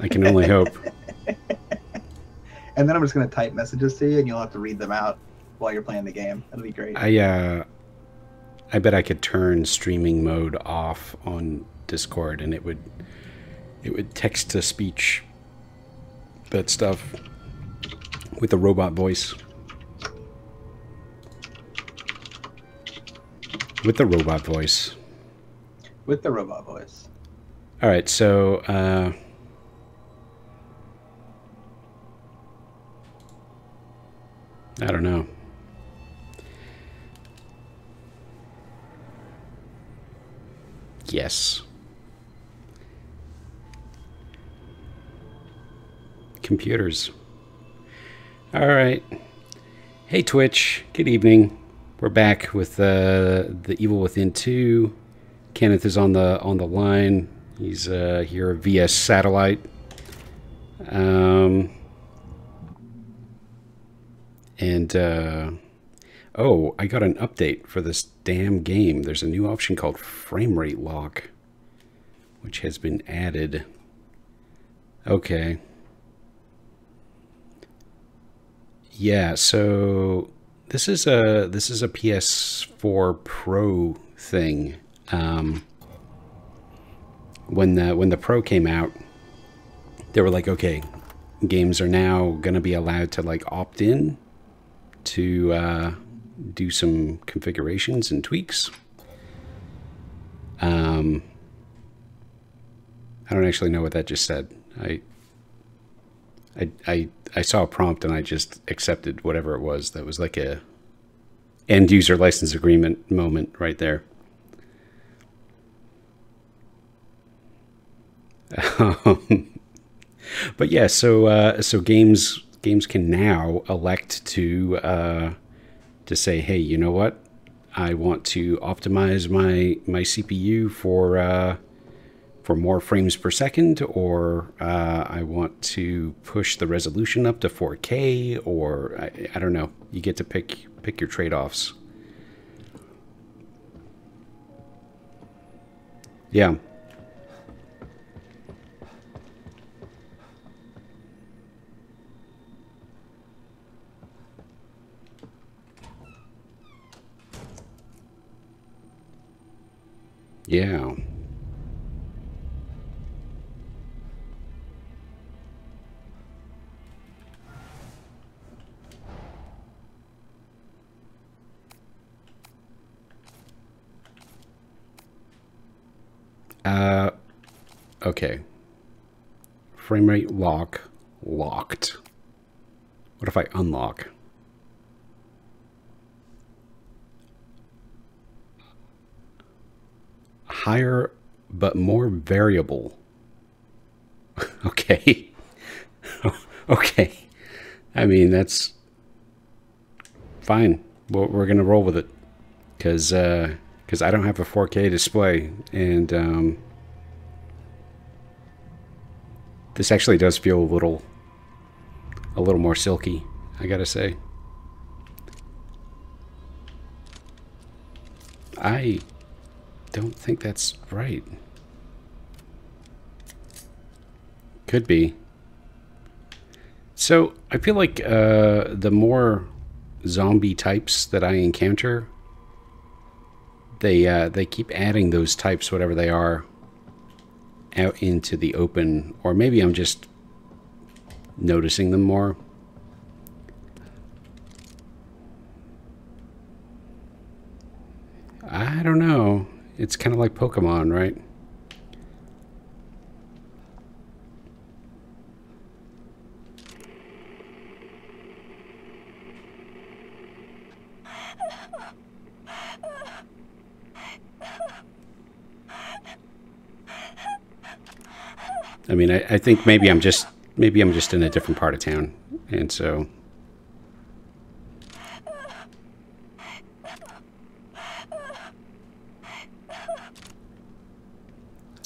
I can only hope. and then I'm just gonna type messages to you, and you'll have to read them out while you're playing the game. That'll be great. I uh, I bet I could turn streaming mode off on Discord, and it would it would text to speech that stuff with a robot voice. With the robot voice. With the robot voice. All right, so uh, I don't know. Yes. Computers. All right. Hey, Twitch. Good evening. We're back with uh, the Evil Within 2. Kenneth is on the on the line. He's uh, here via satellite. Um, and uh, oh, I got an update for this damn game. There's a new option called frame rate lock, which has been added. Okay. Yeah, so this is a this is a PS4 Pro thing. Um, when the when the Pro came out, they were like, okay, games are now going to be allowed to like opt in to uh, do some configurations and tweaks. Um, I don't actually know what that just said. I, I, I, I saw a prompt and I just accepted whatever it was. That was like a end user license agreement moment right there. Um, but yeah, so uh, so games games can now elect to uh, to say, hey, you know what? I want to optimize my my CPU for uh, for more frames per second, or uh, I want to push the resolution up to 4K, or I, I don't know. You get to pick pick your trade offs. Yeah. Yeah. Uh, okay. Frame rate lock locked. What if I unlock? Higher but more variable. okay. okay. I mean, that's fine. We're, we're going to roll with it because uh, cause I don't have a 4K display. And um, this actually does feel a little, a little more silky, I got to say. I don't think that's right. Could be. So I feel like uh, the more zombie types that I encounter, they uh, they keep adding those types, whatever they are, out into the open. Or maybe I'm just noticing them more. I don't know. It's kind of like Pokemon, right? I mean, I, I, think maybe I'm just maybe I'm just in a different part of town, and so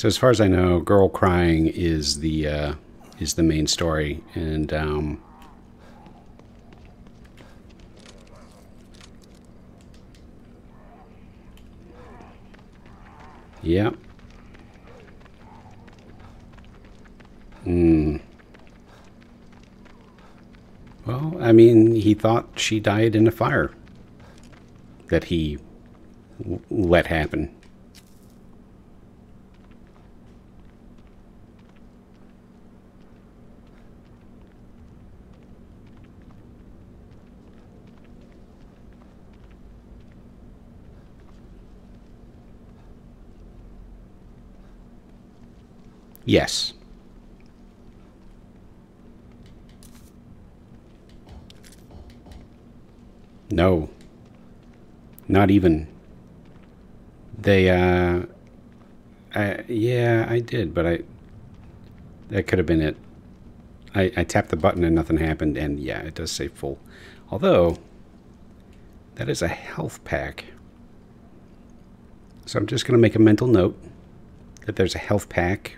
So as far as I know, girl crying is the uh, is the main story, and um, yeah. Hmm. Well, I mean, he thought she died in a fire that he let happen. Yes. No. Not even. They, uh, I, yeah, I did, but I, that could have been it. I, I tapped the button and nothing happened, and yeah, it does say full. Although, that is a health pack. So I'm just going to make a mental note that there's a health pack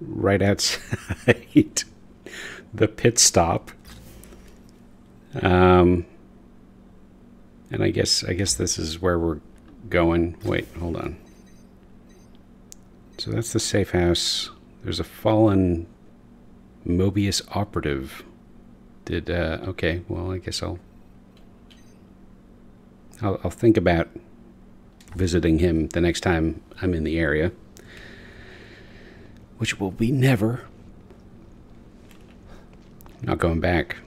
right outside the pit stop. Um, and I guess I guess this is where we're going. Wait, hold on. So that's the safe house. There's a fallen Mobius operative. Did uh, okay? Well, I guess I'll, I'll I'll think about visiting him the next time I'm in the area, which will be never. Not going back.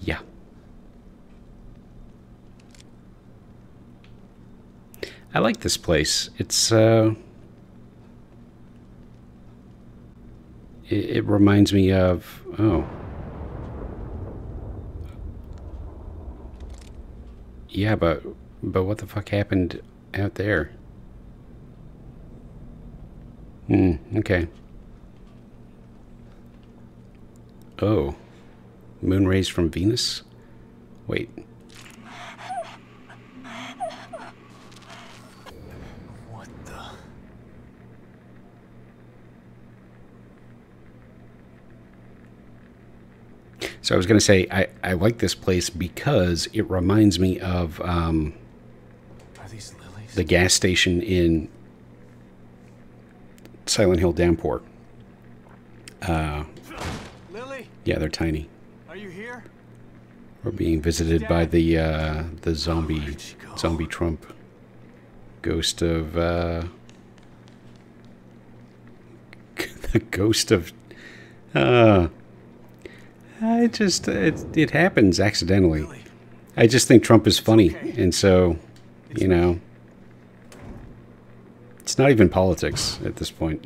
Yeah. I like this place. It's uh it, it reminds me of oh. Yeah, but but what the fuck happened out there? Hmm, okay. Oh. Moon rays from Venus? Wait. What the? So I was going to say, I, I like this place because it reminds me of um, Are these lilies? the gas station in Silent Hill Downpour. Lily, Yeah, they're tiny. are you here? We're being visited by the uh, the zombie go? zombie Trump ghost of uh, the ghost of uh, I just it, it happens accidentally. I just think Trump is funny, and so you know, it's not even politics at this point.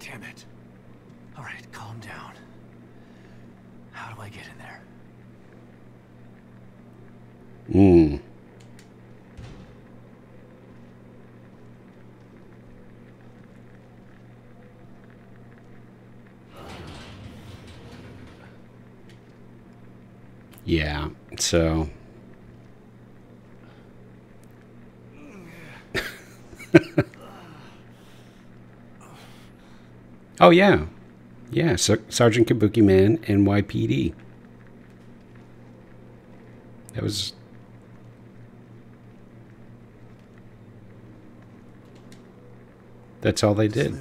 damn it. All right, calm down. How do I get in there? Mm. Yeah, so. oh, yeah. Yeah, Ser- Sergeant Kabuki Man, NYPD. That was That's all they did.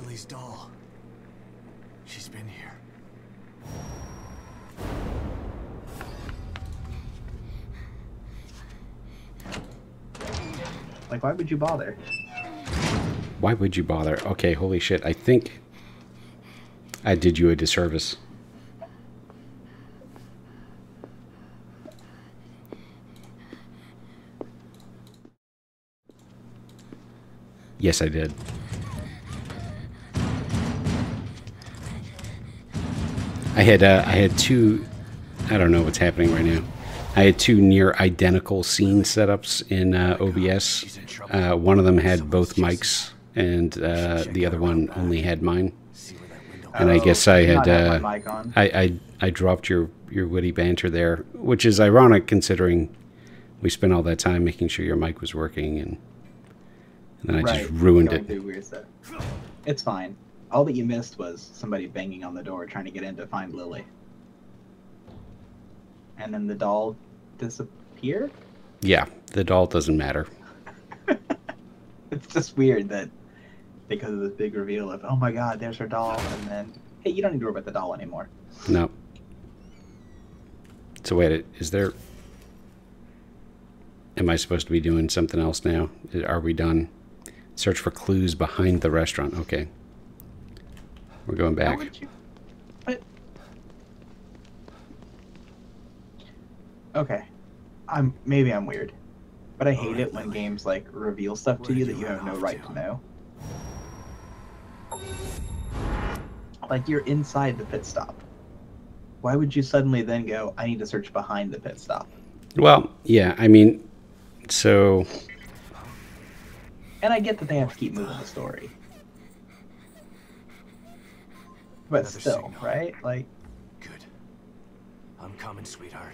Like, why would you bother? Why would you bother? Okay, holy shit. I think I did you a disservice. Yes, I did. I had uh, I had two. I don't know what's happening right now. I had two near identical scene setups in uh, OBS. Uh, one of them had both mics, and uh, the other one only had mine. See where that window And I guess I had uh, my mic on. I, I I dropped your your witty banter there, which is ironic considering we spent all that time making sure your mic was working, and, and then I right. just ruined it. through weird stuff. It's fine. All that you missed was somebody banging on the door trying to get in to find Lily. And then the doll disappear? Yeah, the doll doesn't matter. It's just weird that because of this big reveal of oh my god, there's her doll, and then hey, you don't need to worry about the doll anymore. No. So wait, is there? Am I supposed to be doing something else now? Are we done? Search for clues behind the restaurant. Okay. We're going back. would you? But okay, I'm maybe I'm weird, but I hate Alright, it when Lily. games like reveal stuff to Where you that you you have no right to? to know. Like you're inside the pit stop. Why would you suddenly then go? I need to search behind the pit stop. Well, yeah. I mean, so And I get that they have to keep moving the story. But Another still, signal. right? Like, Good. I'm coming, sweetheart.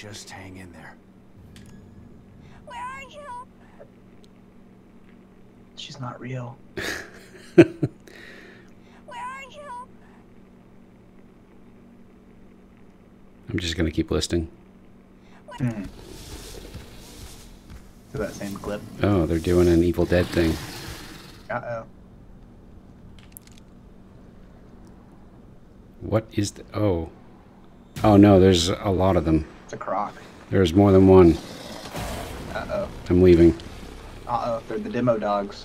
Just hang in there. Where are you? she's not real. Where are you? I'm just gonna keep listing. Mm. To that same clip. Oh, they're doing an Evil Dead thing. Uh oh. What is the? Oh, oh no. There's a lot of them. It's a croc. There's more than one. Uh oh. I'm leaving. Uh oh. They're the demo dogs.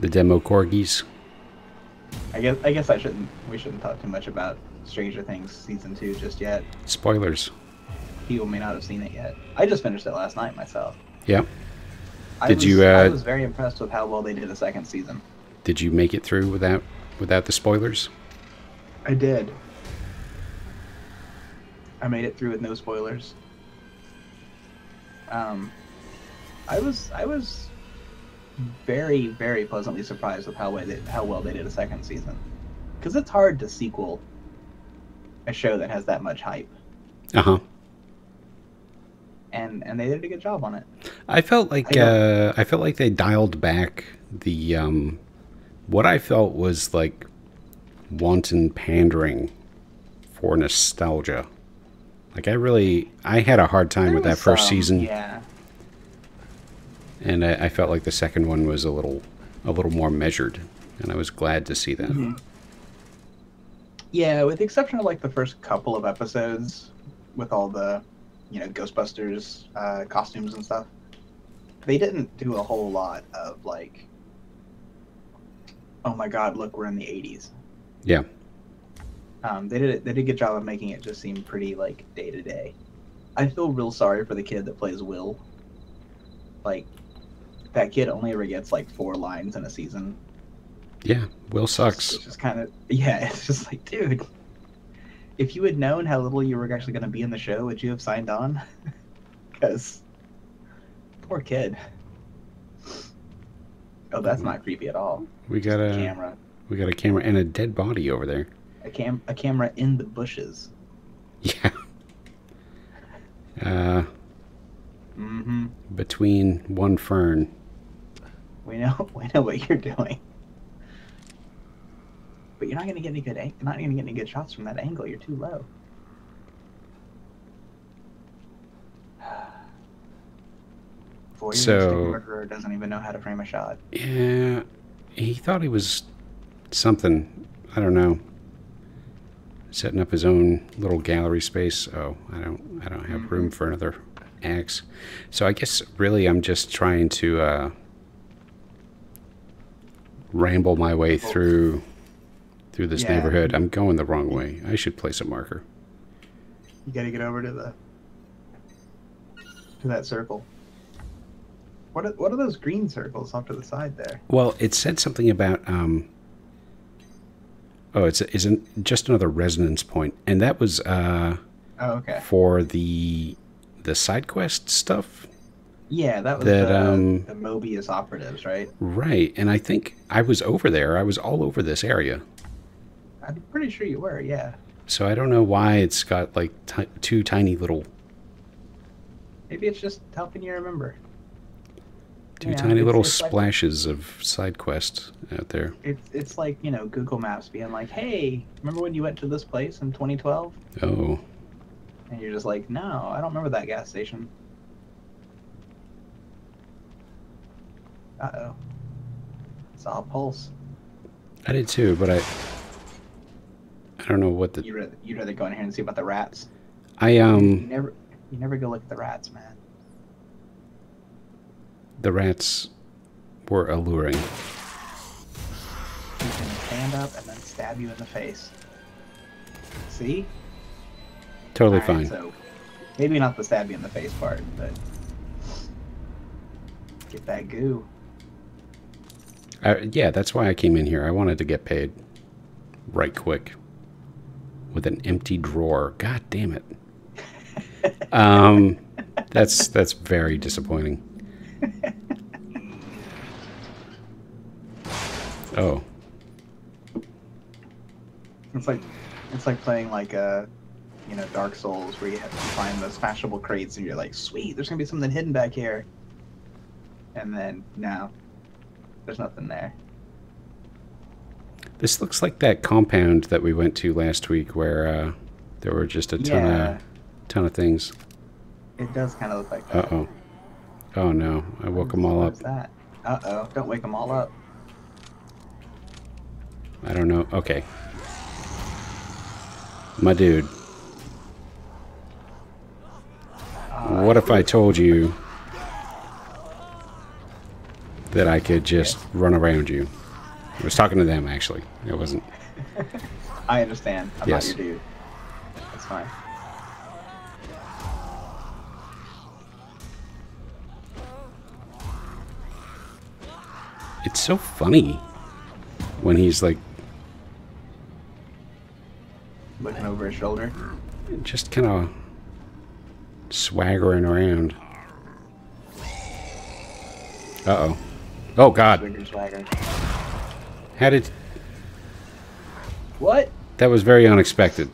The demo corgis. I guess I guess I shouldn't we shouldn't talk too much about Stranger Things season two just yet. Spoilers. People may not have seen it yet. I just finished it last night myself. Yeah. I Did was, you, I uh, was very impressed with how well they did the second season. Did you make it through without without the spoilers? I did. I made it through with no spoilers. Um, I was I was very very pleasantly surprised with how way they, how well they did a second season, because it's hard to sequel a show that has that much hype, Uh huh. and and they did a good job on it. I felt like I uh, I felt like they dialed back the um, what I felt was like wanton pandering for nostalgia. Like I really I had a hard time There with that first some- season, Yeah, and I, I felt like the second one was a little a little more measured, and I was glad to see that. Mm-hmm. yeah, with the exception of like the first couple of episodes, with all the you know Ghostbusters uh, costumes and stuff, they didn't do a whole lot of like, oh my god, look, we're in the '80s. Yeah, Um, they did they did a good job of making it just seem pretty like day to day. I feel real sorry for the kid that plays Will. Like, that kid only ever gets like four lines in a season. yeah. Will sucks. It's just kind of yeah. It's just like, dude, if you had known how little you were actually going to be in the show, would you have signed on? Because poor kid. Oh, that's not creepy at all. We got a Camera, we got a camera and a dead body over there. A cam, a camera in the bushes. Yeah. Uh, Mm-hmm. between one fern. We know, we know what you're doing. But you're not gonna get any good, you're not gonna get any good shots from that angle. You're too low. Years So- murderer doesn't even know how to frame a shot. Yeah, he thought he was something. I don't know. Setting up his own little gallery space. Oh, I don't. I don't have room for another axe. So I guess really I'm just trying to uh, ramble my way through through this Yeah. neighborhood. I'm going the wrong way. I should place a marker. You gotta get over to the to that circle. What are, what are those green circles off to the side there? Well, it said something about um. Oh, it's isn't just another resonance point, and that was uh. Oh, okay. for the the side quest stuff. Yeah, that was That, the, um, the Mobius operatives, right? Right, and I think I was over there. I was all over this area. I'm pretty sure you were. Yeah. So I don't know why it's got like two tiny little Maybe it's just helping you remember. Two Yeah, tiny it's- little it's like- splashes of side quest out there. It's it's like you know Google Maps being like, "Hey, remember when you went to this place in 2012?" Oh, And you're just like, no, I don't remember that gas station. Uh oh. Saw a pulse. I did too, but I I don't know what the You'd rather, you'd rather go in here and see about the rats. I You um never, you never go look at the rats, man. The rats were alluring. He can stand up and then stab you in the face. See? Totally Alright, fine. So maybe not the stab you in the face part, but get that goo. I, yeah, that's why I came in here. I wanted to get paid right quick with an empty drawer. God damn it. Um, that's that's very disappointing. Oh, It's like it's like playing like a you know Dark Souls where you have to find the smashable crates and you're like, sweet, there's gonna be something hidden back here. And then no, there's nothing there. this looks like that compound that we went to last week, where uh, there were just a ton Yeah. of ton of things. It does kind of look like Uh oh. Oh no! I woke them all up. What's that? Uh oh! Don't wake them all up. I don't know. Okay. My dude, what if I told you that I could just run around you? I was talking to them, actually. It wasn't. I understand. I'm Yes. not your dude. That's fine. It's so funny when he's like Looking over his shoulder. just kind of swaggering around. Uh oh. Oh God! How did What? that was very unexpected.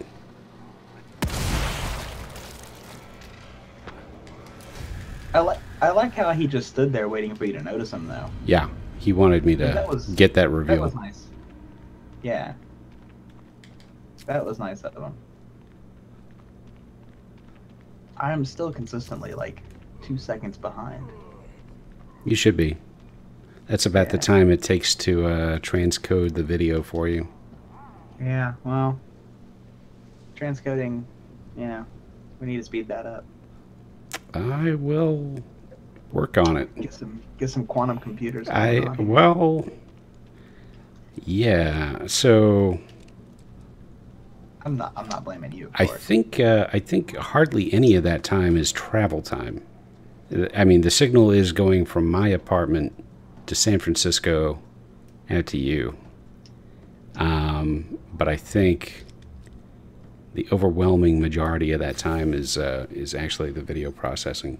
I like I like how he just stood there waiting for you to notice him though. Yeah, he wanted me to That was- get that That reveal. was nice. Yeah. That was nice of him. I'm still consistently like two seconds behind. You should be. That's about the time it takes to uh, transcode the video for you. Yeah, well, transcoding, you know, we need to speed that up. I will work on it. Get some get some quantum computers. I on. well, yeah. So I'm not I'm not blaming you. I course. think uh, I think hardly any of that time is travel time. Uh, I mean, the signal is going from my apartment to San Francisco and to you. Um, but I think the overwhelming majority of that time is uh, is actually the video processing.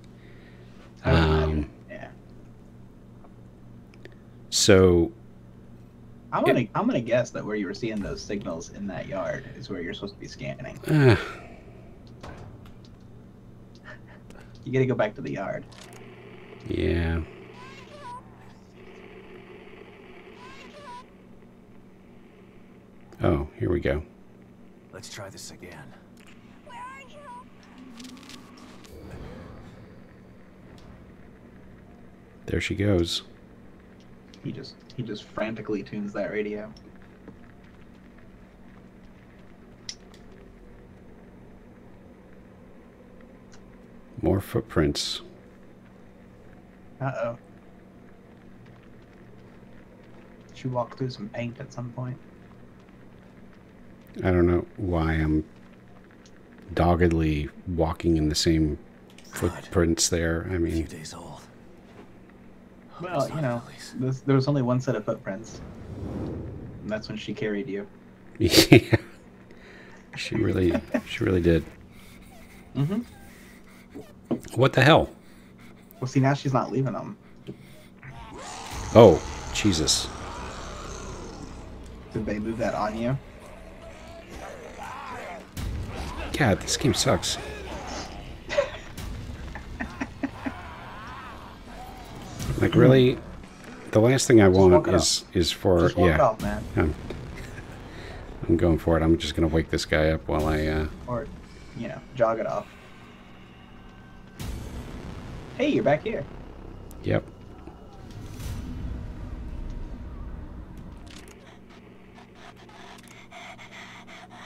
I would imagine. Um, yeah, so I'm gonna I'm gonna guess that where you were seeing those signals in that yard is where you're supposed to be scanning. uh, You gotta go back to the yard. yeah. Oh, here we go. Let's try this again. Where are you? There she goes. He just he just frantically tunes that radio. More footprints. Uh oh. She walked through some paint at some point. I don't know why I'm doggedly walking in the same footprints there. I A few mean, days old. Well, you know, this, there was only one set of footprints. And that's when she carried you. yeah. She really, she really did. Mm-hmm. What the hell? Well, see, now she's not leaving them. Oh, Jesus. Did they move that on you? God, this game sucks. Like really, the last thing I want is is for Just walk yeah. man. I'm, I'm going for it. I'm just gonna wake this guy up while I uh, Or you know, jog it off. Hey, you're back here. Yep.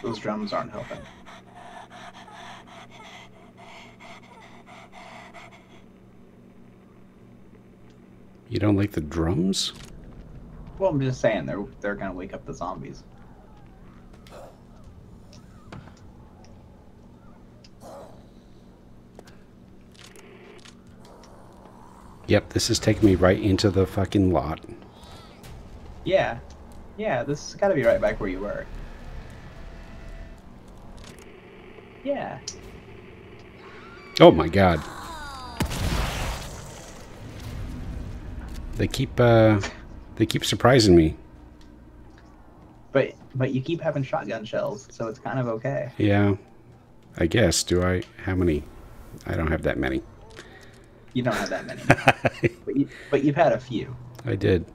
Those drums aren't helping. You don't like the drums? Well, I'm just saying they're they're gonna wake up the zombies. Yep, this is taking me right into the fucking lot. Yeah, yeah. This has got to be right back where you were. Yeah. Oh my god. They keep uh they keep surprising me. But but you keep having shotgun shells, so it's kind of okay. Yeah. I guess. Do I how many? I don't have that many. You don't have that many, but you, but you've had a few. I did.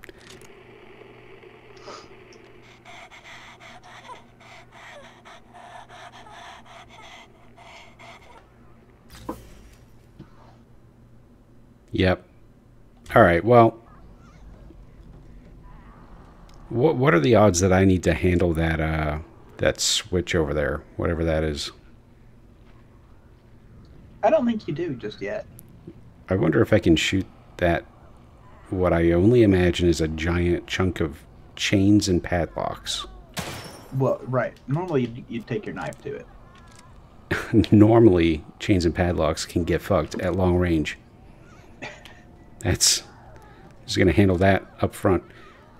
Yep. All right. Well, what what are the odds that I need to handle that uh that switch over there, whatever that is? I don't think you do just yet. I wonder if I can shoot that. What I only imagine is a giant chunk of chains and padlocks. Well, right. Normally you'd, you'd take your knife to it. Normally, chains and padlocks can get fucked at long range. That's just gonna handle that up front.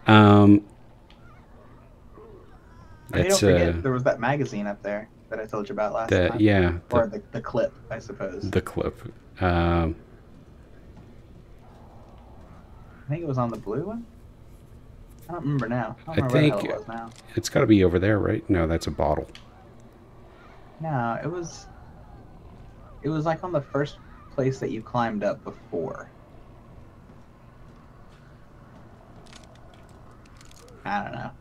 Um, Hey, don't forget, uh, there was that magazine up there that I told you about last the time. yeah Or the, the, the clip, I suppose. the clip. Um, I think it was on the blue one. I don't remember now. I don't I remember where the think- it was now. it's got to be over there, right? No, that's a bottle. No, it was. It was like on the first place that you climbed up before. I don't know.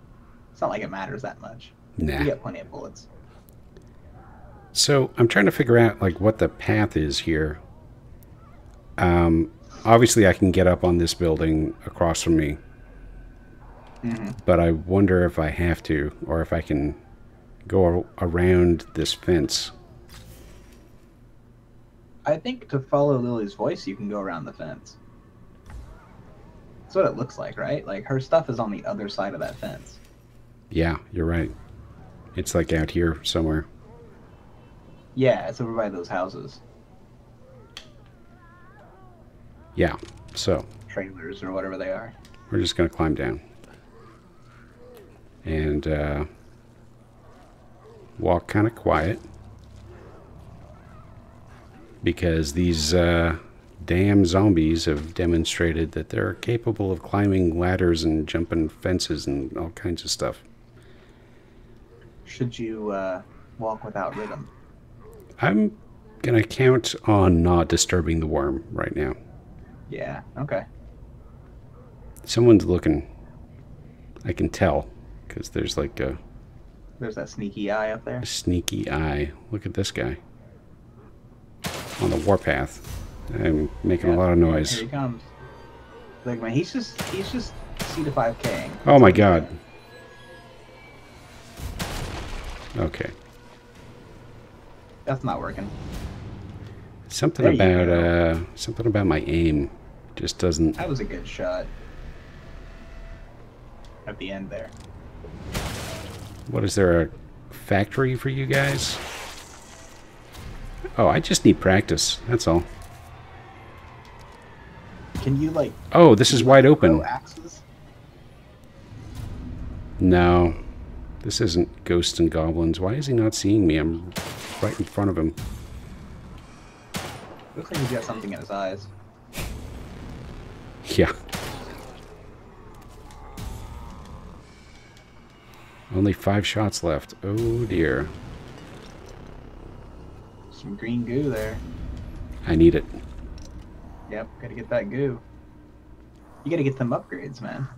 It's not like it matters that much. Nah. You get plenty of bullets. So I'm trying to figure out like what the path is here. Um, obviously I can get up on this building across from me, mm -hmm. but I wonder if I have to or if I can go ar- around this fence. I think to follow Lily's voice, you can go around the fence. That's what it looks like, right? Like her stuff is on the other side of that fence. Yeah, you're right. It's like out here somewhere. Yeah, it's over by those houses, Yeah. So trailers or whatever they are. we're just gonna climb down and uh, walk kind of quiet because these uh, damn zombies have demonstrated that they're capable of climbing ladders and jumping fences and all kinds of stuff. Should you uh, walk without rhythm? I'm gonna count on not disturbing the worm right now. Yeah. Okay. Someone's looking. I can tell because there's like a There's that sneaky eye up there. sneaky eye. Look at this guy on the warpath. I'm making a lot of noise. Here he comes. Like man, he's just he's just C to five K. Oh my god. Okay. That's not working. Something There about uh something about my aim just doesn't That was a good shot. At the end there. What is there a factory for you guys? Oh, I just need practice. That's all. Can you like Oh, this is wide open. axes? No. This isn't ghosts and goblins. Why is he not seeing me? I'm right in front of him. Looks like he's got something in his eyes. Yeah. Only five shots left. Oh dear. Some green goo there. I need it. Yep, gotta get that goo. You gotta get them upgrades, man.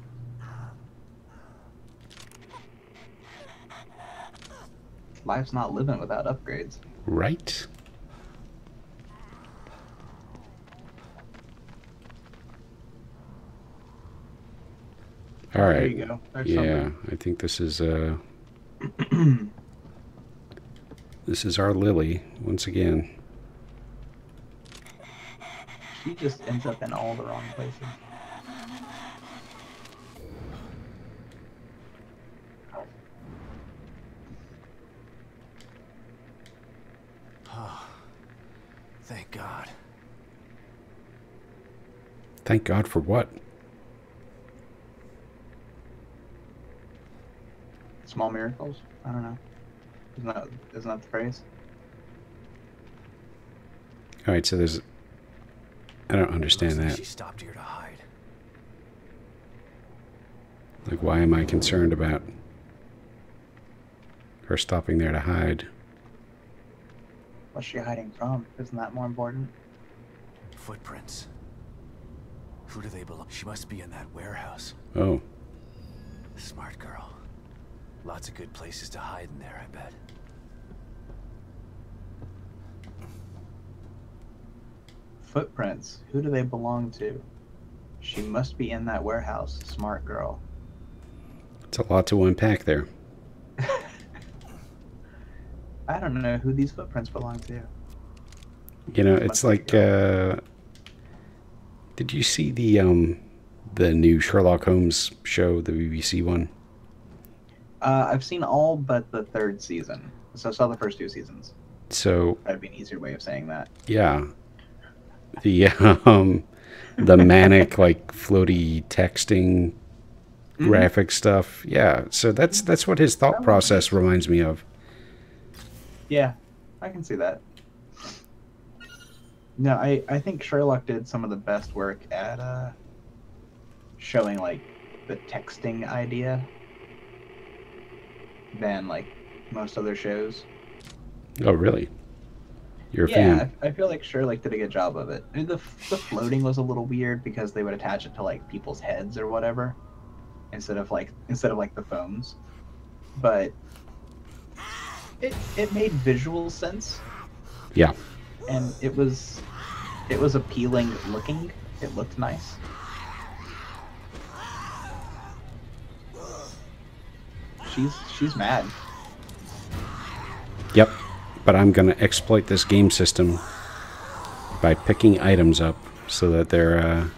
Life's not living without upgrades. right? All There you go. There's Yeah, something. I think this is uh this is our Lily once again. She just ends up in all the wrong places. Thank God. Thank God for what? Small miracles? I don't know. Isn't that, isn't that the phrase? All right, so there's I don't understand like that. She stopped here to hide. Like why am I concerned about her stopping there to hide? What's she hiding from? Isn't that more important? Footprints. Who do they belong? She must be in that warehouse. Oh, Smart girl. Lots of good places to hide in there, I bet. Footprints. Who do they belong to? She must be in that warehouse. Smart girl. it's a lot to unpack there. I don't know who these footprints belong to. You know, it's like uh did you see the um the new Sherlock Holmes show, the BBC one? Uh, I've seen all but the third season. So I saw the first two seasons. So, That'd be an easier way of saying that. yeah. The um the manic like floaty texting Mhm. graphic stuff. Yeah. So that's that's what his thought process reminds me of. Yeah, I can see that. No, I, I think Sherlock did some of the best work at uh, showing like the texting idea than like most other shows. Oh, really? You're a yeah, fan? I feel like Sherlock did a good job of it. I mean, the the floating was a little weird because they would attach it to like people's heads or whatever instead of like instead of like the phones, but it it made visual sense. Yeah. and it was it was appealing looking. It looked nice. She's she's mad. Yep. But I'm going to exploit this game system by picking items up so that they're uh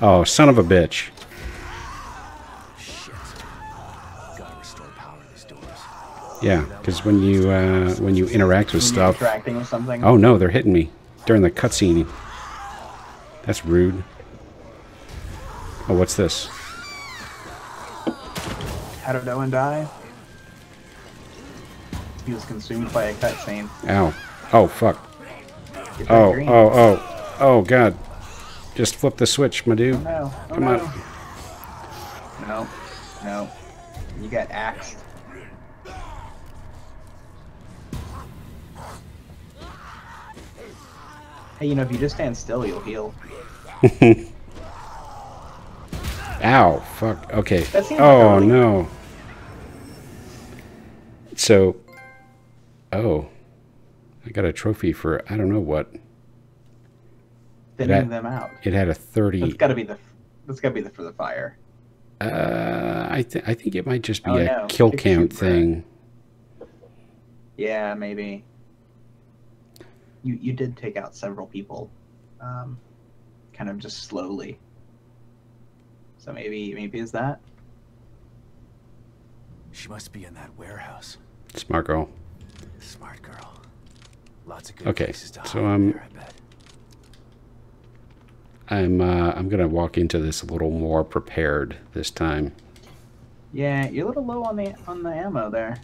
Oh, son of a bitch. Yeah, cuz when you uh when you interact with stuff interacting with something. Oh no, they're hitting me during the cutscene. That's rude. Oh, what's this? How did Owen die? He was consumed by a cutscene. Ow. Oh fuck. Oh, green. oh, oh. Oh god. Just flip the switch, my dude. Oh, no. Oh, Come no. on. No. No. You got axed. Hey, you know, if you just stand still, you'll heal. Ow, fuck. Okay. Seems like Oh no. So, oh, I got a trophy for I don't know what. Thinning them out. It had a That's thirty. gotta be the. That's gotta be the for the fire. Uh, I think I think it might just be Oh, a no. kill count thing. Yeah, maybe. You you did take out several people, um, kind of just slowly. So maybe maybe is that? She must be in that warehouse. Smart girl. Smart girl. Lots of good Okay, places to so, hide um, there, I bet. I'm uh, I'm gonna walk into this a little more prepared this time. Yeah, you're a little low on the on the ammo there.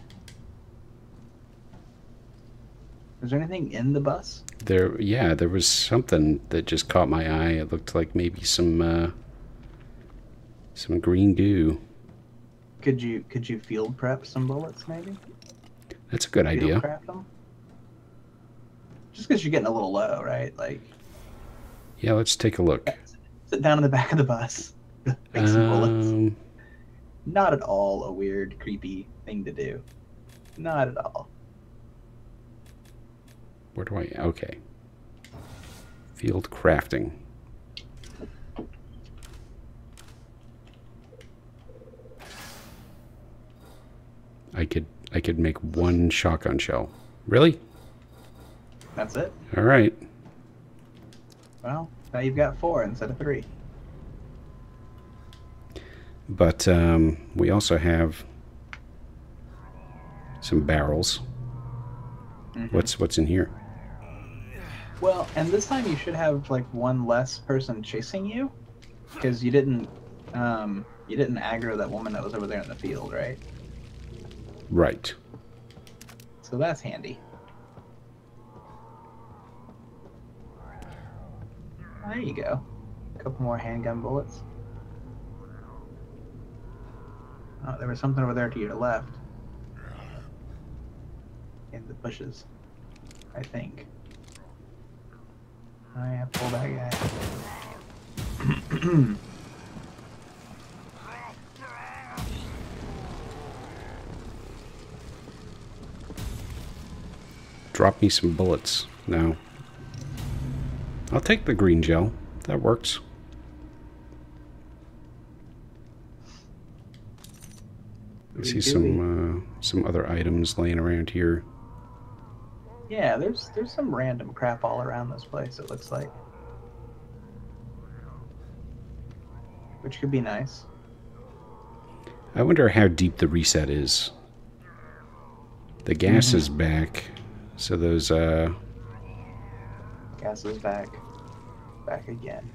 Is there anything in the bus? There, yeah, there was something that just caught my eye. It looked like maybe some uh, some green goo. Could you could you field prep some bullets maybe? That's a good Field idea. craft them. Just because you're getting a little low, right? Like Yeah, let's take a look. sit down in the back of the bus, make some bullets. Um, Not at all a weird, creepy thing to do. Not at all. Where do I? Okay. Field crafting. I could I could make one shotgun shell. Really? That's it. All right. Well, now you've got four instead of three. But um, we also have some barrels. What's what's in here? Well, and this time you should have like one less person chasing you, because you didn't, um, you didn't aggro that woman that was over there in the field, right? Right. So that's handy. There you go. A couple more handgun bullets. Oh, there was something over there to your left. In the bushes. I think. Oh yeah, pull that guy. Drop me some bullets. now. I'll take the green gel. That works. I see some uh, some other items laying around here. Yeah, there's there's some random crap all around this place. It looks like, which could be nice. I wonder how deep the reset is. The gas is back, so those uh Gas is back, back again.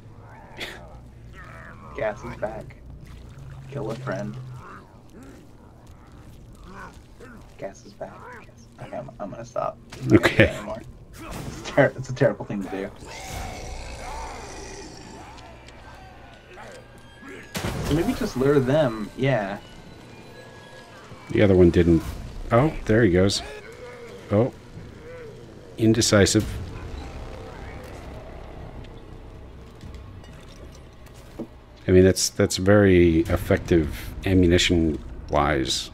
Gas is back. Kill a friend. Gas is back. Okay, I'm, I'm gonna stop. I'm gonna Okay. It's, it's a terrible thing to do. So maybe just lure them. Yeah. the other one didn't. Oh, there he goes. Oh. Indecisive. I mean that's that's very effective ammunition wise.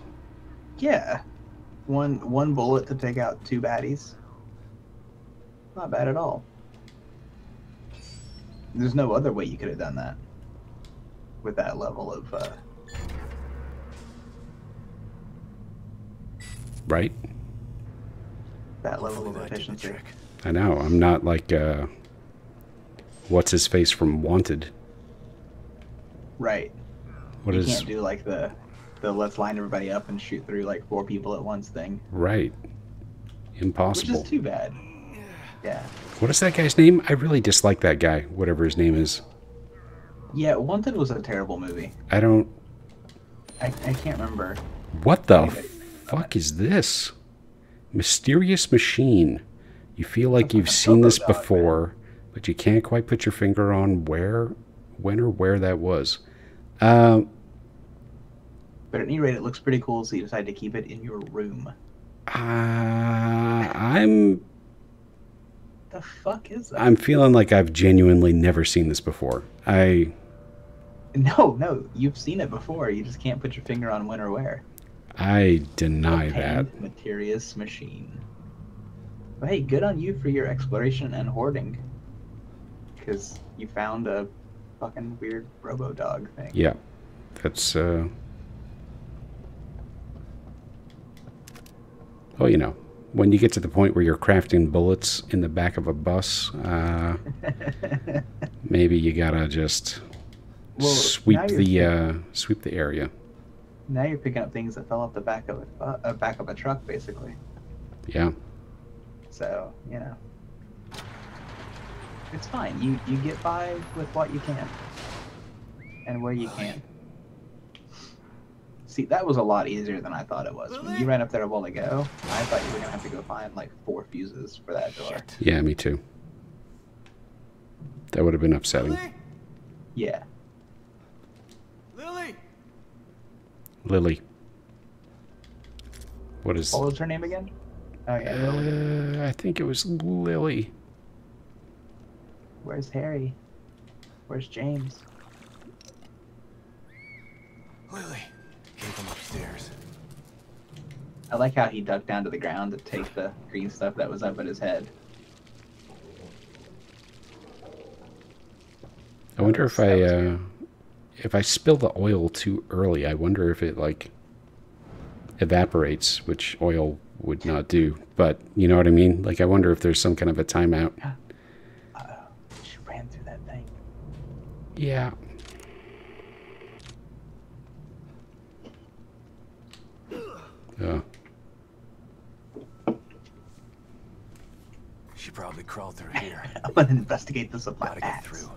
Yeah. One one bullet to take out two baddies. Not bad at all. There's no other way you could have done that. With that level of uh Right? that level Hopefully of that did the efficiency. trick. I know. I'm not like uh what's his face from Wanted. Right. What you is can't do like the the let's line everybody up and shoot through like four people at once thing. right? Impossible. Which is too bad. Yeah. What is that guy's name? I really dislike that guy, whatever his name is. Yeah, Wanted was a terrible movie. I don't I, I can't remember. What the fuck is this? Mysterious machine. You feel like you've seen this Bobo dog, man. before, but you can't quite put your finger on where, when, or where that was. Um, But at any rate, it looks pretty cool, so you decide to keep it in your room. uh, I'm The fuck is that? I'm feeling like I've genuinely never seen this before. I No, no, you've seen it before. You just can't put your finger on when or where. I deny that. Materius machine. But hey, good on you for your exploration and hoarding. Because you found a fucking weird robo dog thing. Yeah, that's uh. Well, you know, when you get to the point where you're crafting bullets in the back of a bus, uh, maybe you gotta just Well, sweep the uh, sweep the area. now you're picking up things that fell off the back of a uh, back of a truck, basically. Yeah, So you know, it's fine. You you get by with what you can, and where you can. See, that was a lot easier than I thought it was. When you ran up there a while ago, I thought you were gonna have to go find like four fuses for that door. yeah, me too. That would have been upsetting. Lily? Yeah. Lily? Lily. What is? What was her name again? Oh yeah. Lily. Uh, I think it was Lily. Where's Harry? Where's James? Lily. Upstairs. I like how he ducked down to the ground to take the green stuff that was up at his head. I wonder if I uh, if I spill the oil too early. I wonder if it like evaporates, which oil would not do. But you know what I mean. Like I wonder if there's some kind of a timeout. Uh, she ran through that thing. Yeah, Oh, She probably crawled through here. I'm gonna investigate this with my Gotta get through.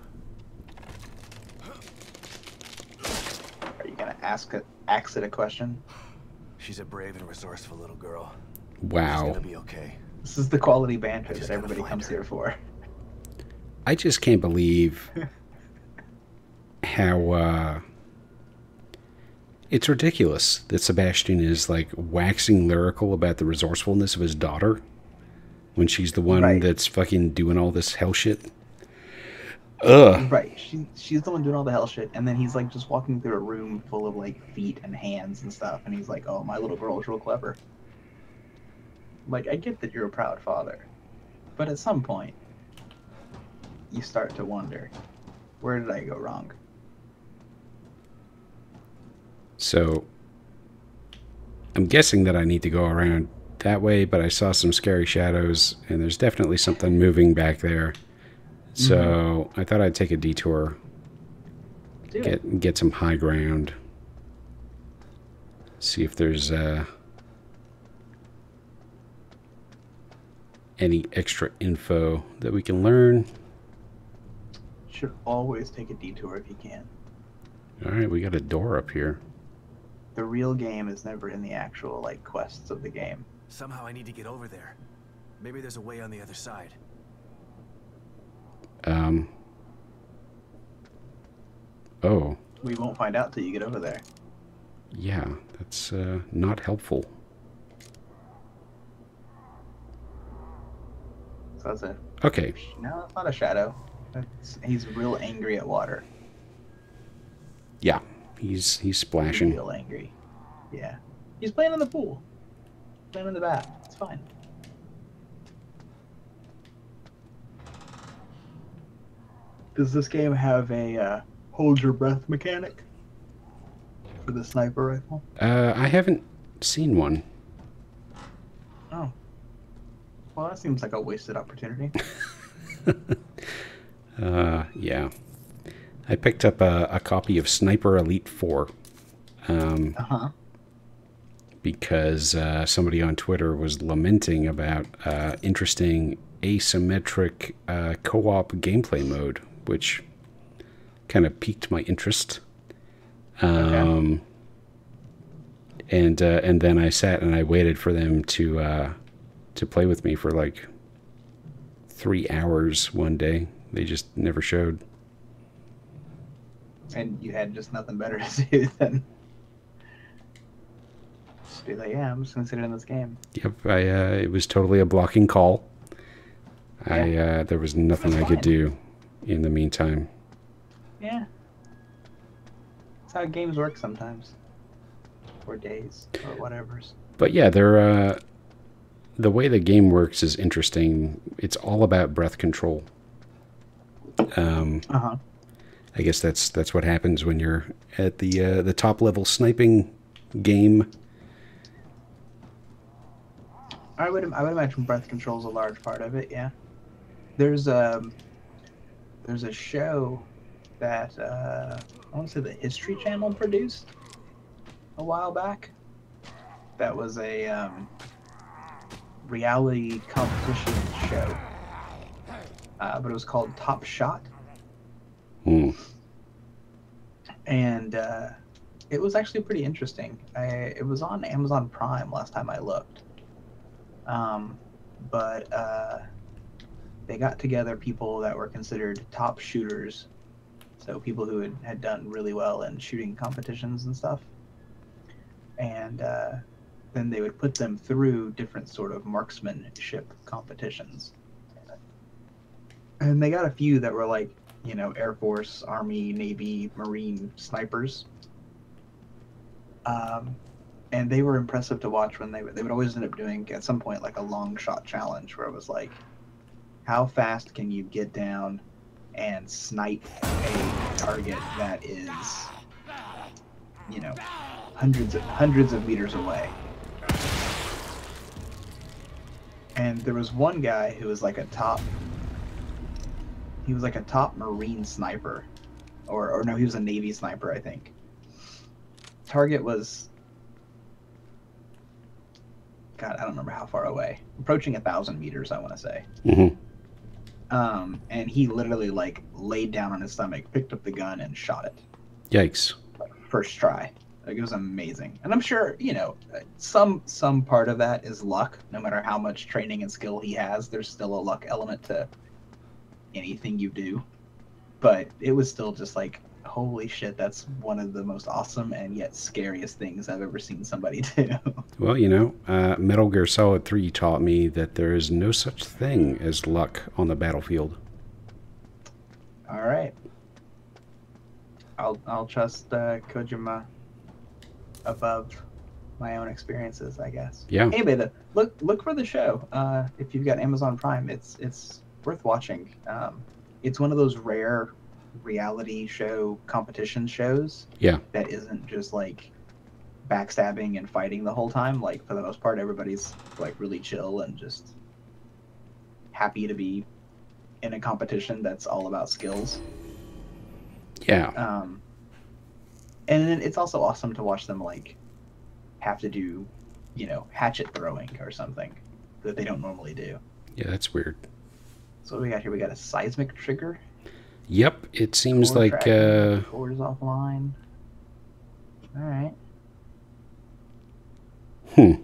Are you gonna ask it, ask it a question? She's a brave and resourceful little girl. She's wow. gonna be okay. This is the quality banter just that everybody comes her. here for. I just can't believe how uh, it's ridiculous that Sebastian is like waxing lyrical about the resourcefulness of his daughter when she's the one Right. that's fucking doing all this hell shit. Ugh. Right. She she's the one doing all the hell shit, and then he's like just walking through a room full of like feet and hands and stuff, and he's like, "Oh, my little girl is real clever." Like, I get that you're a proud father, but at some point, you start to wonder, where did I go wrong? So I'm guessing that I need to go around that way, but I saw some scary shadows and there's definitely something moving back there. So I thought I'd take a detour, Do it. get get some high ground. See if there's uh any extra info that we can learn. Should always take a detour if you can. All right, we got a door up here. The real game is never in the actual like quests of the game. Somehow I need to get over there. Maybe there's a way on the other side. Um Oh, We won't find out till you get over there. yeah, that's uh, not helpful. So that's a Okay, no, it's not a shadow. It's, he's real angry at water. yeah, he's he's splashing. Real angry. Yeah. He's playing in the pool. Playing in the bath. It's fine. Does this game have a uh, hold your breath mechanic for the sniper rifle? Uh, I haven't seen one. Oh. Well, that seems like a wasted opportunity. Uh, yeah, I picked up a, a copy of Sniper Elite Four. Um, Uh huh. because uh, somebody on Twitter was lamenting about uh, interesting asymmetric uh, co-op gameplay mode, which kind of piqued my interest. Um, and uh, and then I sat and I waited for them to uh, to play with me for like three hours one day. They just never showed. And you had just nothing better to do than just be like, yeah, I'm just gonna sit in this game. Yep, I uh, it was totally a blocking call. I uh, there was nothing That's I could do in the meantime. Yeah. That's how games work sometimes. Or days, or whatever's. But yeah, they're uh, the way the game works is interesting. It's all about breath control. Um, Uh huh. I guess that's that's what happens when you're at the uh, the top level sniping game. I would I would imagine breath control is a large part of it. Yeah. There's um there's a show that uh, I want to say the History Channel produced a while back. That was a um, reality competition show, uh, but it was called Top Shot. Hmm. and uh, it was actually pretty interesting. I, it was on Amazon Prime last time I looked. Um, but uh, they got together people that were considered top shooters, so people who had, had done really well in shooting competitions and stuff. And uh, then they would put them through different sort of marksmanship competitions. And they got a few that were like you know, Air Force, Army, Navy, Marine snipers. Um, and they were impressive to watch when they they would always end up doing at some point like a long shot challenge where it was like, how fast can you get down and snipe a target that is, you know, hundreds of hundreds of meters away. And there was one guy who was like a top. He was like a top Marine sniper, or or no, he was a Navy sniper, I think. Target was. God, I don't remember how far away. Approaching a thousand meters, I want to say. Mm-hmm. Um, and he literally like laid down on his stomach, picked up the gun, and shot it Yikes. first try. Like it was amazing, and I'm sure you know some some part of that is luck. No matter how much training and skill he has, there's still a luck element to anything you do. But it was still just like, holy shit, that's one of the most awesome and yet scariest things I've ever seen somebody do. Well, you know, uh, Metal Gear Solid 3 taught me that there is no such thing as luck on the battlefield. All right, I'll I'll trust uh, Kojima above my own experiences, I guess. Yeah. Anyway, the, look look for the show. Uh, if you've got Amazon Prime, it's it's worth watching. Um, it's one of those rare reality show competition shows Yeah. that isn't just like backstabbing and fighting the whole time. Like for the most part, everybody's like really chill and just happy to be in a competition that's all about skills. Yeah. Um, and then it's also awesome to watch them like have to do, you know, hatchet throwing or something that they don't normally do. Yeah, that's weird. So what we got here, we got a seismic trigger. Yep. It seems core like, uh, core is offline. All right. hmm.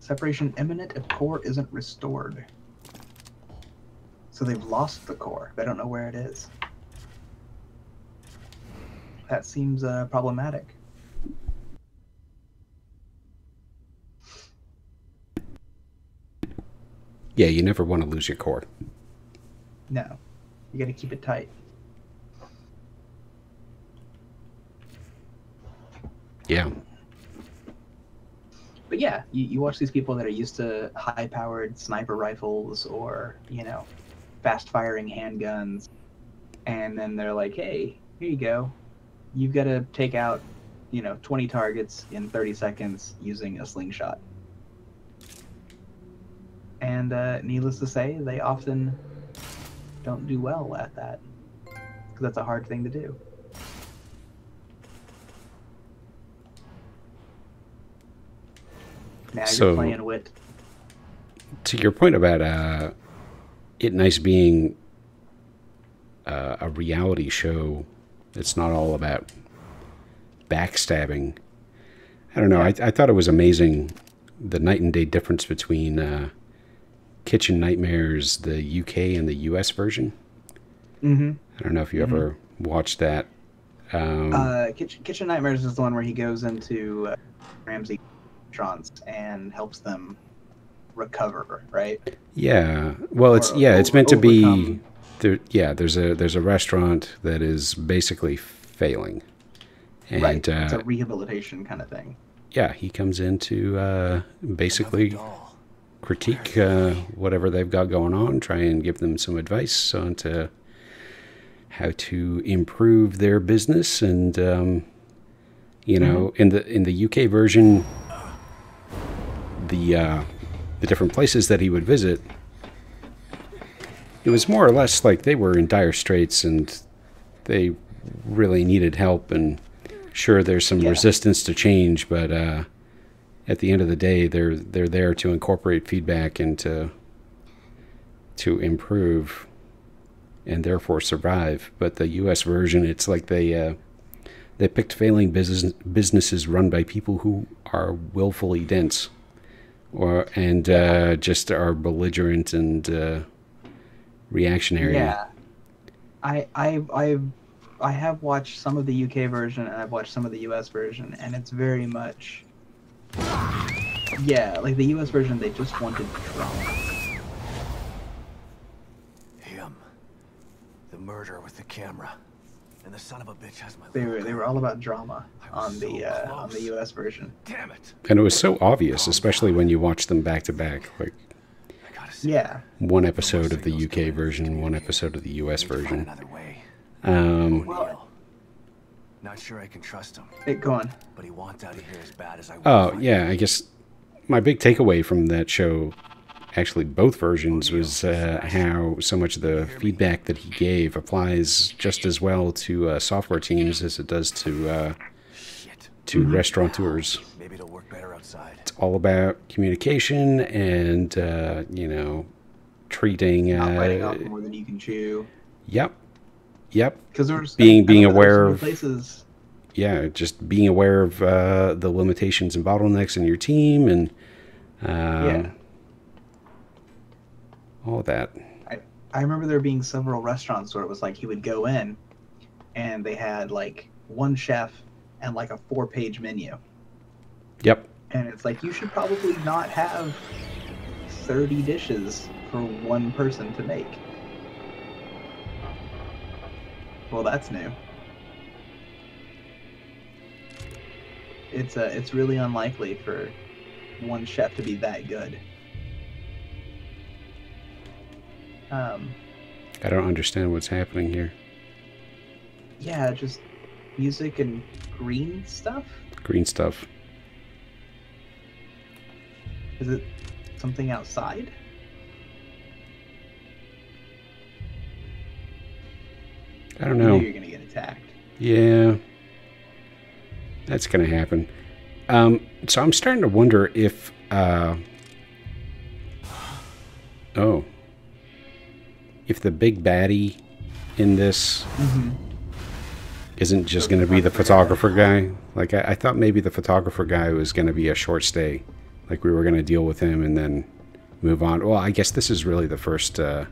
Separation imminent if core isn't restored. So they've lost the core. They don't know where it is. That seems uh, problematic. Yeah, you never want to lose your core. No, you got to keep it tight. Yeah. But yeah, you, you watch these people that are used to high powered sniper rifles or, you know, fast firing handguns. And then they're like, hey, here you go. You've got to take out, you know, 20 targets in 30 seconds using a slingshot. And uh, needless to say, they often don't do well at that. Because that's a hard thing to do. Now So- you're playing. To your point about uh, it nice being uh, a reality show, it's not all about backstabbing. I don't know. I, I thought it was amazing the night and day difference between uh, Kitchen Nightmares, the UK and the US version. Mm-hmm. I don't know if you ever watched that. Um, Uh, Kitchen, Kitchen Nightmares is the one where he goes into uh, Ramsay restaurants and helps them recover, right? yeah. Well, it's or yeah. It's o- meant to be. There, yeah. There's a there's a restaurant that is basically failing, and right. it's uh, a rehabilitation kind of thing. yeah, he comes in to uh, basically Another doll. Critique uh, whatever they've got going on, try and give them some advice on to how to improve their business, and um, you know, in the in the UK version, the uh, the different places that he would visit, it was more or less like they were in dire straits and they really needed help. And sure, there's some Yeah. resistance to change, but uh, at the end of the day, they're they're there to incorporate feedback and to to improve and therefore survive. But the U.S. version, it's like they uh, they picked failing business businesses run by people who are willfully dense, or and uh, just are belligerent and uh, reactionary. Yeah. I I I I have watched some of the UK version and I've watched some of the US version and it's very much Yeah, like the US version they just wanted drama. Him. The murderer with the camera. And the son of a bitch has my They were they were all about drama I was on the so uh, on the. US version. Damn it. And it was so obvious, especially when you watch them back to back. Like, Yeah. one episode of the UK version, one episode of the US Need find version. Another way. Um, O'Neal. Not sure I can trust him, It, go on. but he wants out of here as bad as I want. oh yeah, I guess my big takeaway from that show, actually both versions, was uh, how so much of the feedback that he gave applies just as well to uh, software teams as it does to uh, Shit. to restaurateurs. Maybe it'll work better outside. It's all about communication and uh, you know treating. Not biting off Uh, more than you can chew. yep, yep. Because there's Being- being know there were aware of- places. yeah, just being aware of uh, the limitations and bottlenecks in your team and um, Yeah. all that. I, I remember there being several restaurants where it was like he would go in, and they had like one chef and like a four-page menu, Yep. and it's like you should probably not have thirty dishes for one person to make. Well, that's new. It's uh, it's really unlikely for one chef to be that good. Um, I don't understand what's happening here. yeah, just music and green stuff. Green stuff. Is it something outside? I don't You know know. you're gonna get attacked. Yeah. That's going to happen. Um, so I'm starting to wonder if. Uh, oh. If the big baddie in this isn't just going to be the photographer guy. Like, I, I thought maybe the photographer guy was going to be a short stay. Like, we were going to deal with him and then move on. Well, I guess this is really the first uh,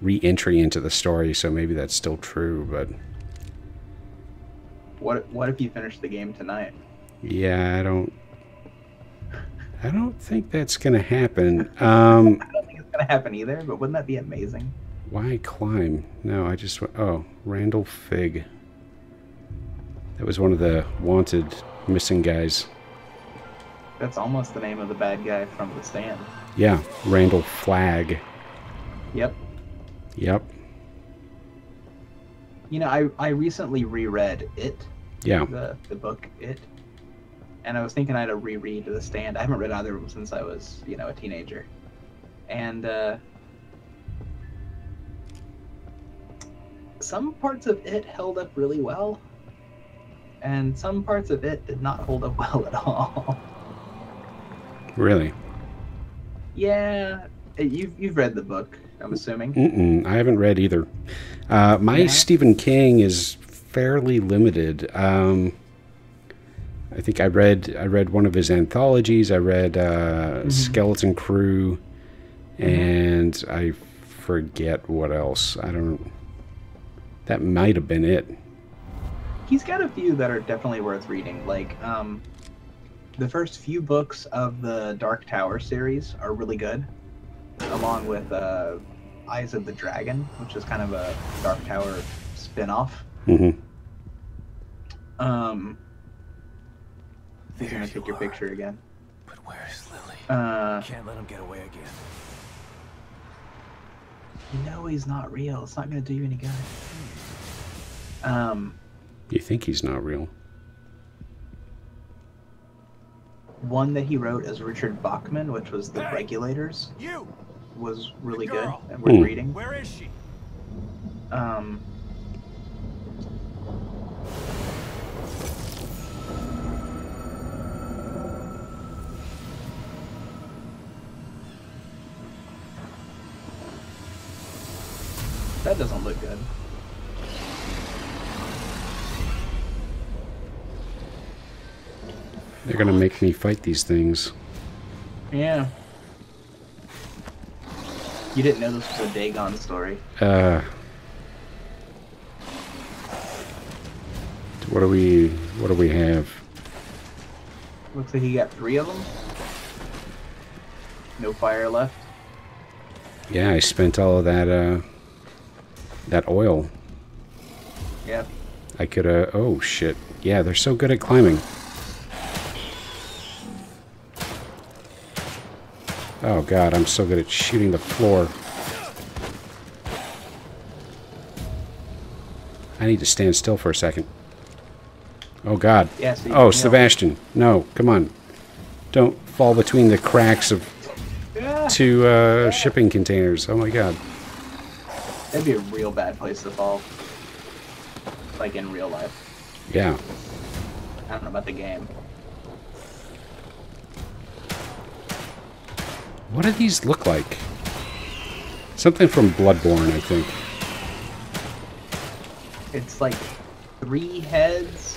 re entry into the story, so maybe that's still true, but. What What if you finish the game tonight? Yeah, I don't. I don't think that's gonna happen. Um, I don't think it's gonna happen either. But wouldn't that be amazing? why climb? No, I just went. Oh, Randall Fig. That was one of the wanted missing guys. That's almost the name of the bad guy from the stand. Yeah, Randall Flagg. Yep. Yep. You know, I I recently reread it, Yeah. the the book it, and I was thinking I'd reread the stand. I haven't read either of them since I was you know a teenager, and uh, some parts of it held up really well, and some parts of it did not hold up well at all. Really. yeah, you've you've read the book, I'm assuming. Mm-mm, I haven't read either. Uh, my Yeah. Stephen King is fairly limited. Um, I think I read I read one of his anthologies. I read uh, Skeleton Crew, and I forget what else. I don't. That might have been it. he's got a few that are definitely worth reading. Like, um, the first few books of the Dark Tower series are really good, along with uh, Eyes of the Dragon, which is kind of a Dark Tower spin-off. hmm Um, he's There gonna you take your are. picture again. But where's Lily? Uh, Can't let him get away again. you know he's not real. It's not gonna do you any good. Um, You think he's not real? one that he wrote as Richard Bachman, which was The Hey! Regulators, You! Was really good and worth Hmm. reading. Where is she? Um, that doesn't look good. They're gonna make me fight these things. Yeah. You didn't know this was a Dagon story. Uh, what do we? What do we have? Looks like he got three of them. No fire left. Yeah, I spent all of that. Uh, that oil. Yep. I could have. Oh shit! Yeah, they're so good at climbing. Oh god, I'm so good at shooting the floor. I need to stand still for a second. Oh god. Yeah, so oh, Sebastian. No, come on. Don't fall between the cracks of two uh, shipping containers. Oh my god. that'd be a real bad place to fall. Like in real life. Yeah. I don't know about the game. What do these look like? Something from Bloodborne, I think. It's like three heads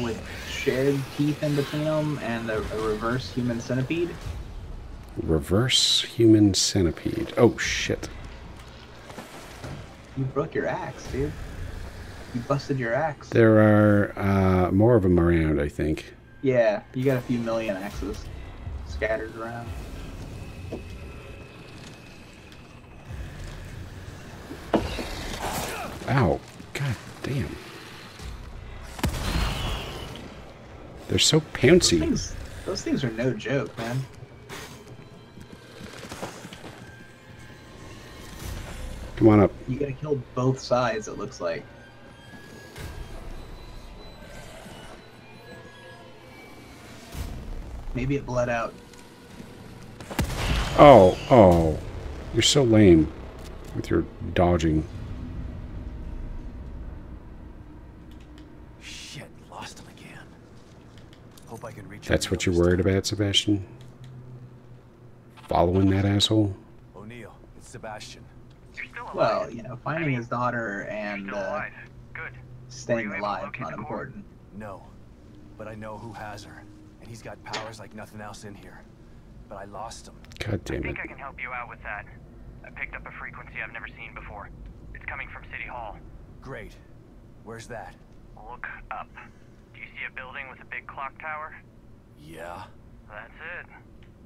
with shared teeth in between them and a, a reverse human centipede. Reverse human centipede. Oh shit. You broke your axe, dude. You busted your axe. There are uh, more of them around, I think. Yeah, you got a few million axes scattered around. Ow. God damn. They're so Those pouncy. things, those things are no joke, man. Come on up. You gotta kill both sides, it looks like. Maybe it bled out. Oh, oh. You're so lame with your dodging. Shit, lost him again. Hope I can reach. That's what you're worried time. about, Sebastian? Following that asshole? O'Neal, it's Sebastian. You're still alive. Well, you know, finding his daughter and uh, staying Were you able to alive locate not important. No, but I know who has her, and he's got powers like nothing else in here. But I lost them. God I damn it. I think I can help you out with that. I picked up a frequency I've never seen before. It's coming from City Hall. Great. Where's that? Look up. Do you see a building with a big clock tower? Yeah. That's it.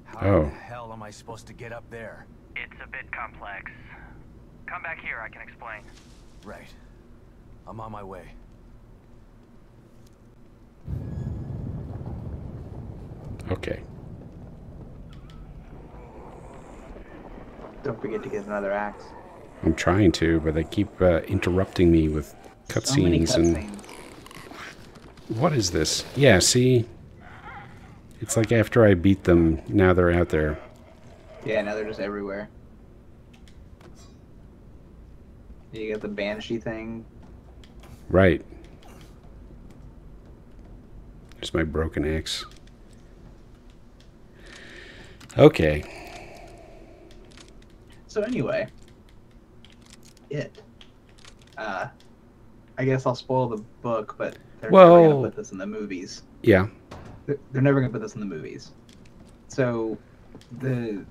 How Oh. the hell am I supposed to get up there? It's a bit complex. Come back here, I can explain. Right. I'm on my way. Okay. Don't forget to get another axe. I'm trying to, but they keep uh, interrupting me with So many cutscenes and. cutscenes. What is this? Yeah, see? It's like after I beat them, now they're out there. Yeah, now they're just everywhere. You got the banshee thing. Right. There's my broken axe. Okay. So anyway, it. Uh, I guess I'll spoil the book, but they're never gonna put this in the movies. Yeah. They're they're never gonna put this in the movies. So, the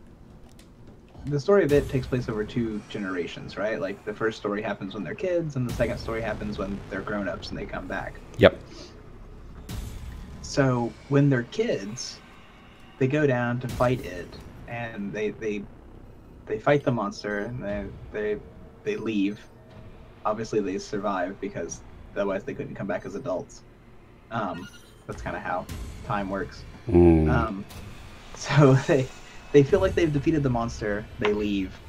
the story of it takes place over two generations, right? Like the first story happens when they're kids, and the second story happens when they're grown-ups and they come back. Yep. So when they're kids, they go down to fight it, and they they they fight the monster, and they they they leave. Obviously, they survive because otherwise they couldn't come back as adults. Um, that's kind of how time works. Mm. Um, so they they feel like they've defeated the monster. They leave,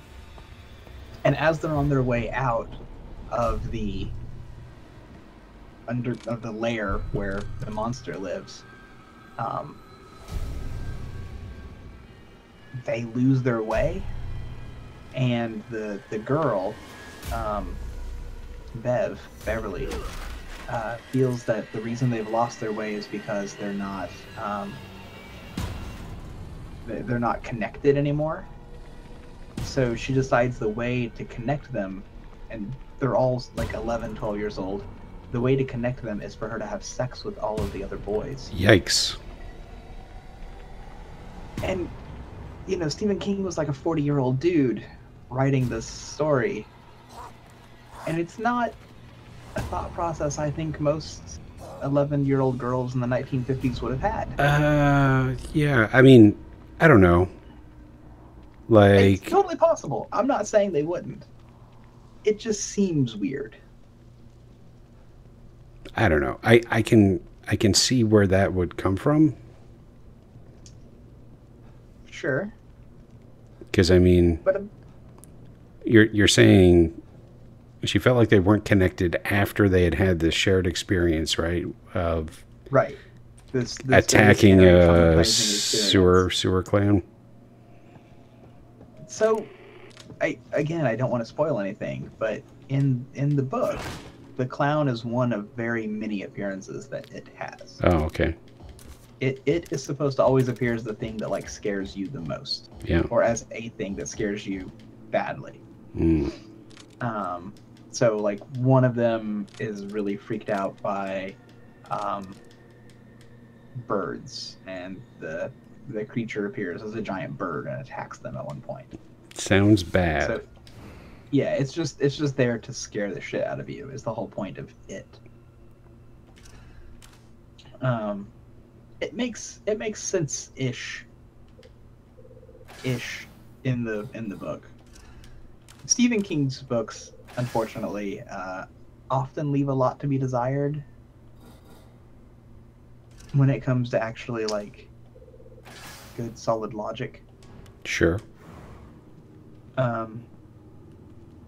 and as they're on their way out of the under of the lair where the monster lives, um, they lose their way, and the the girl, um, Bev Beverly, uh, feels that the reason they've lost their way is because they're not um, they- they're not connected anymore. So she decides the way to connect them, and they're all like 11, 12 years old. The way to connect them is for her to have sex with all of the other boys. Yikes. And, you know, Stephen King was like a 40 year old dude writing this story. And it's not a thought process I think most 11 year old girls in the 1950s would have had. Uh, yeah. I mean, I don't know. It's Like, totally possible. I'm not saying they wouldn't. It just seems weird. I don't know. I, I can I can see where that would come from. Sure, Because I mean, but um, you're you're saying she felt like they weren't connected after they had had this shared experience, right? Of right. This, this attacking a sewer sewer clan. So, I again, I don't want to spoil anything, but in in the book, the clown is one of very many appearances that it has. Oh, okay. It it is supposed to always appear as the thing that like scares you the most, Yeah. or as a thing that scares you badly. Mm. Um, so like one of them is really freaked out by um, birds, and the the creature appears as a giant bird and attacks them at one point. Sounds bad. So, yeah, it's just it's just there to scare the shit out of you. Is the whole point of it. Um, it makes it makes sense ish. Ish, in the in the book. Stephen King's books, unfortunately, uh, often leave a lot to be desired. When it comes to actually like good solid logic. sure. Um,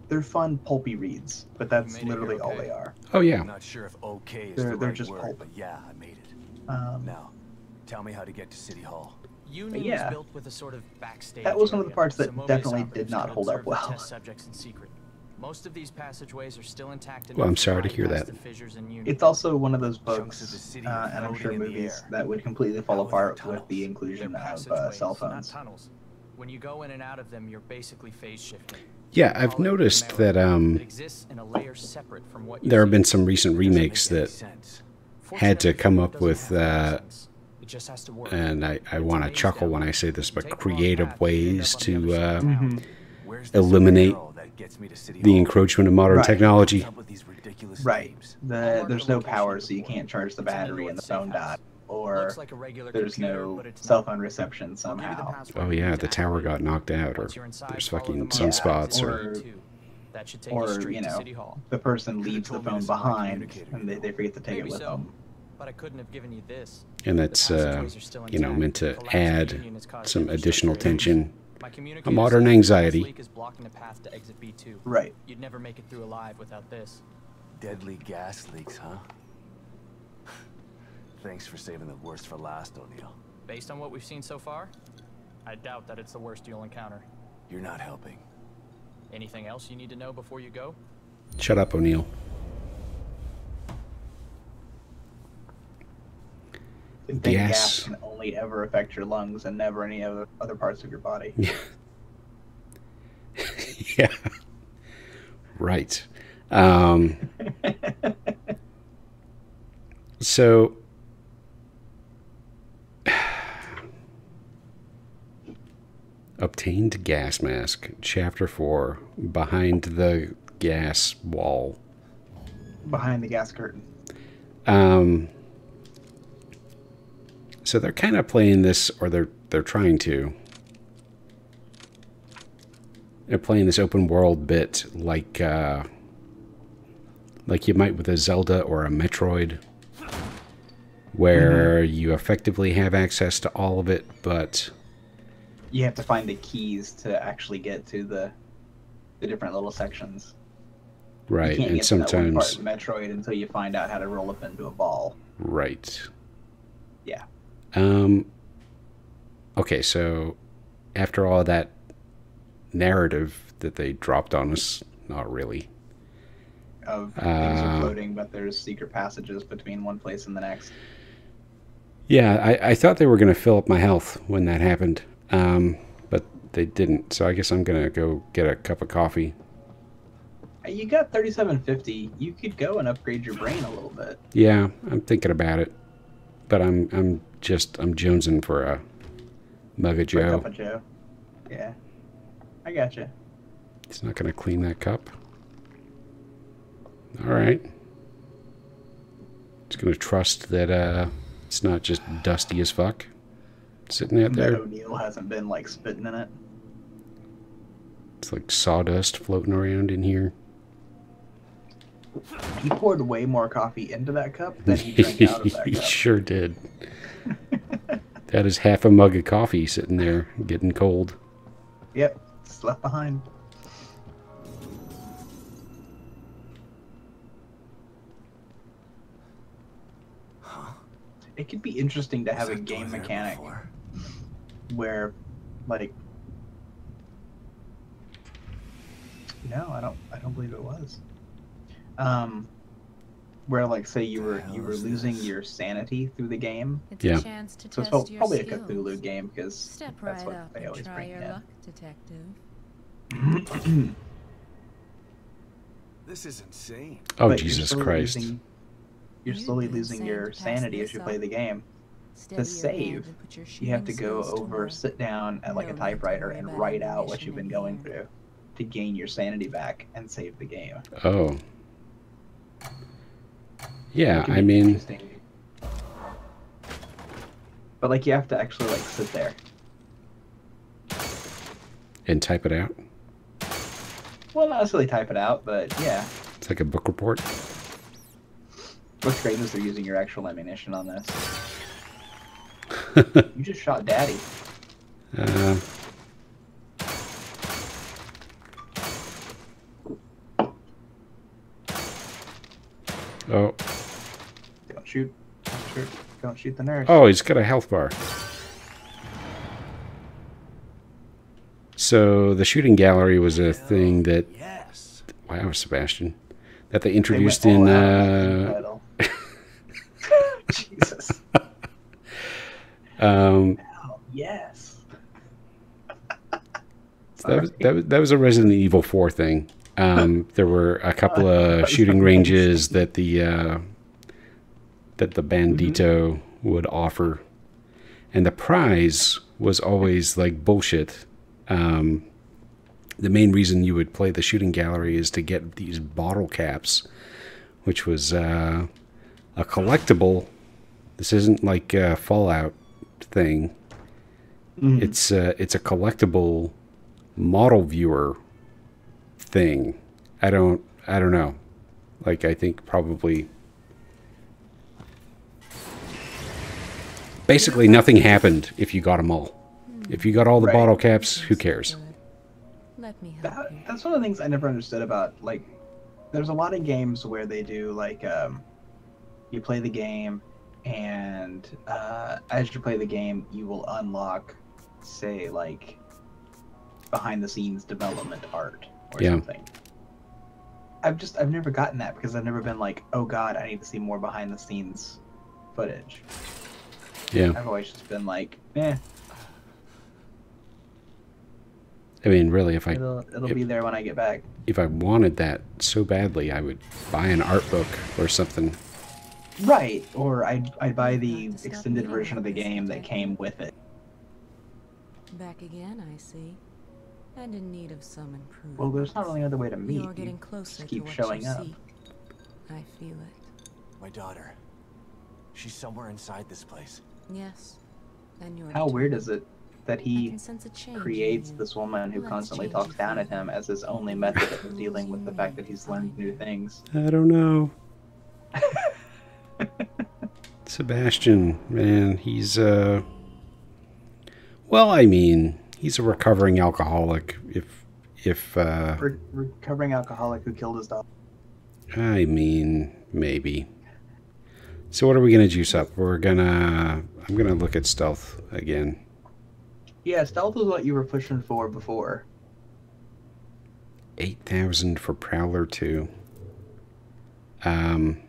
they're fun, pulpy reads, but that's literally here all they are. Oh yeah. I'm not sure if okay is They're- the they're just word, pulp. but yeah, I made it. Um, Now, tell me how to get to City Hall. Union yeah. was built with a sort of backstage. That was one of the parts that so definitely did not hold up well. Test subjects in secret. Most of these passageways are still intact. Well, I'm sorry to hear that. the fissures in Union. It's also one of those Chunks books, uh, and I'm sure floating in the movies that would completely fall Now without apart with the inclusion of uh, cell phones. tunnels. When you go in and out of them, you're basically phase shifting. Yeah, I've noticed that um, It exists in a layer separate from what you there have been some recent remakes that had to come up with, have to make uh, sense. It just has to work. and I, I want to chuckle when I say this, but Take the wrong creative path, you end up ways to uh, of town. Mhm. Eliminate arrow that gets me to City the encroachment of modern Right. technology. What's up with these ridiculous Right. The, there's no power, so you can't charge the It's in the battery and the phone safe house. died, or like a regular there's computer, no cell phone reception I'll give you the somehow. Oh yeah, the tower got knocked out, or Once you're inside, there's fucking markings sunspots, on or or- That should take or, you straight you to know, City Hall. The person leaves the phone this in my behind, and they, they forget to take Maybe it with so. them. But I couldn't have given you this. and that's uh, passageways are still you know meant to add Union has caused some additional tension. A modern says the gas anxiety. blocking the path to exit B2. Right. You'd never make it through alive without this. Deadly gas leaks, huh? Thanks for saving the worst for last, O'Neal. Based on what we've seen so far, I doubt that it's the worst you'll encounter. You're not helping. Anything else you need to know before you go? Shut up, O'Neal. You think gas Gas. can only ever affect your lungs and never any other other parts of your body. yeah. Right. Um, so, obtained gas mask, chapter four, behind the gas wall. Behind the gas curtain. Um, so they're kind of playing this, or they're they're trying to. They're playing this open world bit like uh, like you might with a Zelda or a Metroid, where you effectively have access to all of it, but You have to find the keys to actually get to the the different little sections. right, and get to that one part sometimes Metroid until you find out how to roll up into a ball. right. Yeah. Um. Okay, so after all that narrative that they dropped on us, not really. Of things Uh, are floating, but there's secret passages between one place and the next. Yeah, I, I thought they were going to fill up my health when that happened, um, but they didn't. So I guess I'm going to go get a cup of coffee. You got 3750. You could go and upgrade your brain a little bit. Yeah, I'm thinking about it, but I'm I'm just I'm jonesing for a mug of Joe. cup of Joe. Yeah. I got you. He's not going to clean that cup. All right. Just going to trust that uh, it's not just dusty as fuck sitting out there. O'Neal hasn't been like spitting in it. It's like sawdust floating around in here. He poured way more coffee into that cup than he drank out of that cup. he sure did. That is half a mug of coffee sitting there getting cold. Yep, left behind. It could be interesting to have a game mechanic where, like, no, I don't. I don't believe it was. Um, where like say you were you were losing this? your sanity through the game. It's Yeah. a chance to So it's test your probably a skills. Cthulhu game because Step that's right what up they always try bring your in. luck, detective. This is insane. Oh But you're Jesus Christ! losing- you're slowly be losing your sanity as you play the game. Steady your save, hand and put your You have to go over, work. sit down at like No a typewriter and write out what you've been going through to gain your sanity back and save the game. Oh, yeah. I mean, but like you have to actually like sit there. and type it out. Well, not necessarily type it out, but yeah. It's like a book report. What's great is they're using your actual ammunition on this. you just shot Daddy. Uh, oh, Don't shoot. The nurse. oh, he's got a health bar. So the shooting gallery was a thing that Yes. wow, Sebastian, that they They introduced went in. all out with the Uh. Jesus. um, Oh, yes. that was, that was that was a Resident Evil Four thing. Um, there were a couple of shooting ranges that the uh, that the bandito would offer, and the prize was always like bullshit. Um, the main reason you would play the shooting gallery is to get these bottle caps, which was uh, a collectible. This isn't like a Fallout thing. Mhm. It's uh, it's a collectible model viewer thing. I don't I don't know. Like I think probably basically nothing happened if you got them all. If you got all the Right. bottle caps, who cares? Let me help That, that's one of the things I never understood about like there's a lot of games where they do like um you play the game and uh as you play the game you will unlock say like behind the scenes development art or Yeah. something. I've just I've never gotten that because I've never been like, oh god, I need to see more behind the scenes footage. Yeah. I've always just been like, eh, I mean, really, if I it'll it'll Yep. be there when I get back. if I wanted that so badly, I would buy an art book or something. Right, or I'd, I'd buy the Have to stop extended version of the game that came with it. Back again, I see. And in need of some improvement. Well, there's not really another way to meet. You're getting closer just keep to what showing you up. seek. I feel it. My daughter. She's somewhere inside this place. Yes. And you're How weird is it that he can sense a change in creates this woman who Let's constantly talks down at him as his only method of dealing with the fact that he's learned new things? I don't know. Sebastian, man, he's uh well, I mean, he's a recovering alcoholic if if uh Re- recovering alcoholic who killed his dog. I mean, maybe. So what are we going to juice up? We're going to I'm going to look at stealth again. Yeah, stealth was what you were pushing for before. 8,000 for Prowler 2. Um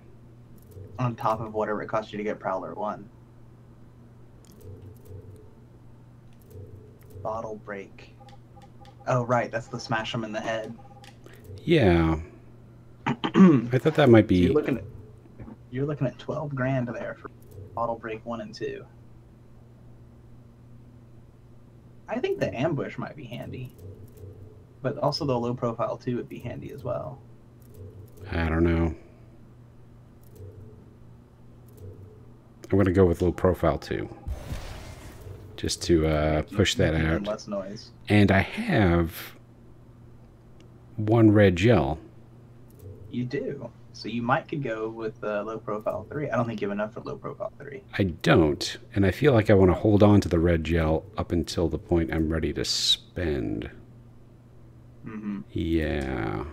on top of whatever it cost you to get Prowler 1. Bottle break. Oh, right, that's the smash him in the head. yeah, I thought that might be you're looking at you're looking at 12 grand there for bottle break 1 and 2. I think the ambush might be handy. But also the low profile 2 would be handy as well. I don't know. I'm going to go with low profile 2. Just to uh, push that out. Less noise. And I have one red gel. You do. So you might could go with uh, low profile three. I don't think you have enough for low profile three. I don't, and I feel like I want to hold on to the red gel up until the point I'm ready to spend. Mm-hmm. Yeah.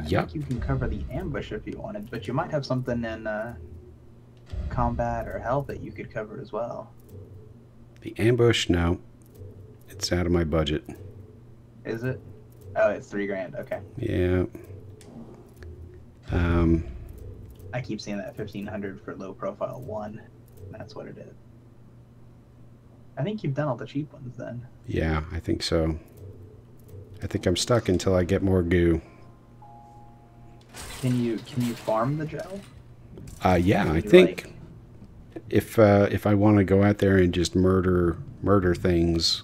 I think you can cover the ambush if you wanted, but you might have something in uh, combat or health that you could cover as well. The ambush, no. It's out of my budget. Is it? Oh, it's three grand. Okay. Yeah. Um, I keep saying that fifteen hundred for low profile one. That's what it is. I think you've done all the cheap ones then. yeah, I think so. I think I'm stuck until I get more goo. Can you can you farm the gel? Uh, yeah, I think like- if uh, if I want to go out there and just murder murder things,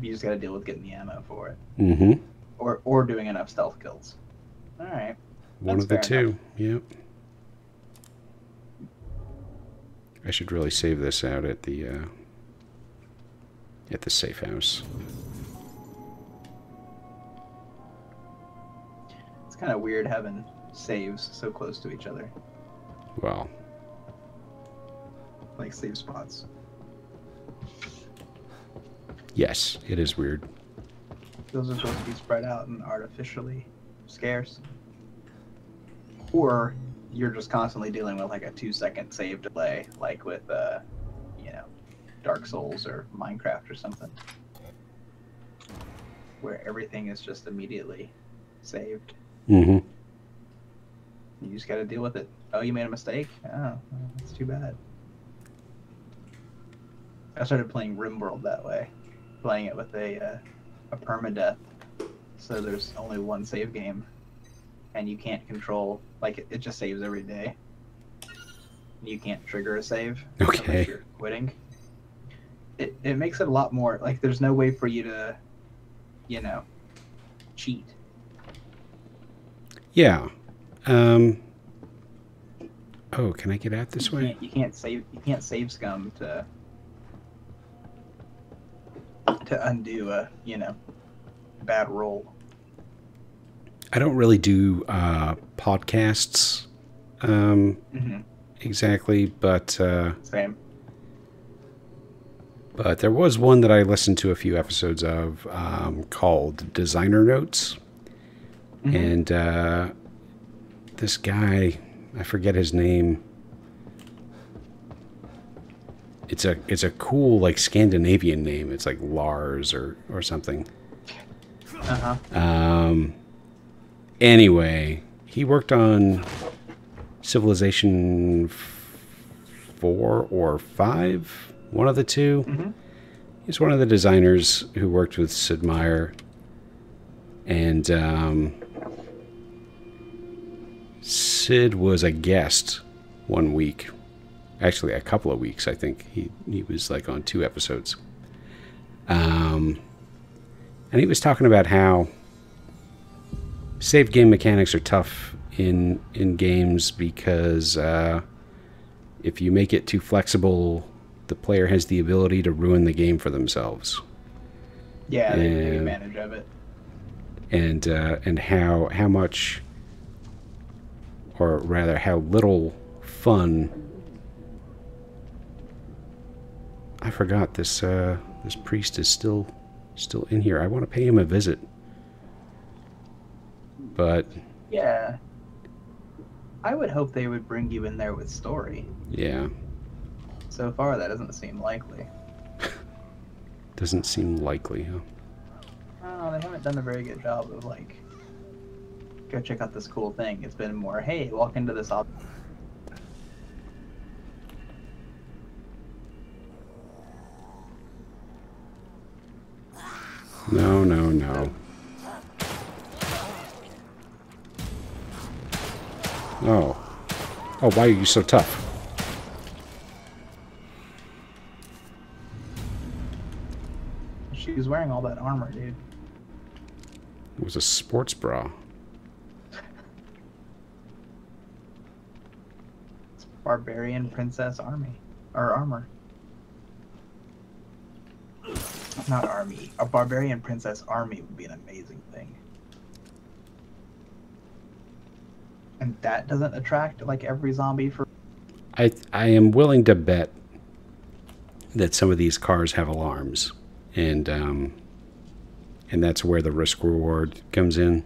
you just got to deal with getting the ammo for it, mm-hmm. or or doing enough stealth kills. All right. One That's of the fair two. Yep. I should really save this out at the uh, at the safe house. It's kind of weird having saves so close to each other, Well, like save spots. yes, it is weird. Those are supposed to be spread out and artificially scarce. Or you're just constantly dealing with like a two second save delay, like with uh, you know, Dark Souls or Minecraft or something, where everything is just immediately saved. Mm-hmm. You just got to deal with it. Oh, you made a mistake. Oh, that's too bad. I started playing RimWorld that way, playing it with a uh, a permadeath. So there's only one save game, and you can't control like it, it just saves every day. You can't trigger a save Okay. unless you're quitting. It it makes it a lot more like there's no way for you to, you know, cheat. Yeah. Um. Oh, can I get out this you way? Can't, you can't save. You can't save scum to to undo a you know bad roll. I don't really do uh, podcasts um, hmm exactly, but uh, Same. but there was one that I listened to a few episodes of um, called Designer Notes, Mhm. and uh, this guy, I forget his name. It's a it's a cool like Scandinavian name. It's like Lars or or something. Uh huh. Um, anyway, he worked on Civilization 4 or 5, one of the 2 Mhm. He's one of the designers who worked with Sid Meier. And um, Sid was a guest one week. Actually, a couple of weeks, I think. He, he was like on two episodes. Um, and he was talking about how save game mechanics are tough in in games because uh, if you make it too flexible, the player has the ability to ruin the game for themselves. Yeah, they take And- advantage of it. and uh, and how how much, or rather, how little fun. I forgot this. Uh, this priest is still still in here. I want to pay him a visit, but Yeah. I would hope they would bring you in there with story. yeah, So far, that doesn't seem likely. doesn't seem likely. Huh? Oh, they haven't done a very good job of like, go check out this cool thing. It's been more, hey, walk into this op. No, no, no. Oh. Oh, why are you so tough? She was wearing all that armor, dude. It was a sports bra. It's barbarian princess army or armor. Not army. A barbarian princess army would be an amazing thing. And that doesn't attract like every zombie for. I I am willing to bet that some of these cars have alarms, and um, and that's where the risk reward comes in.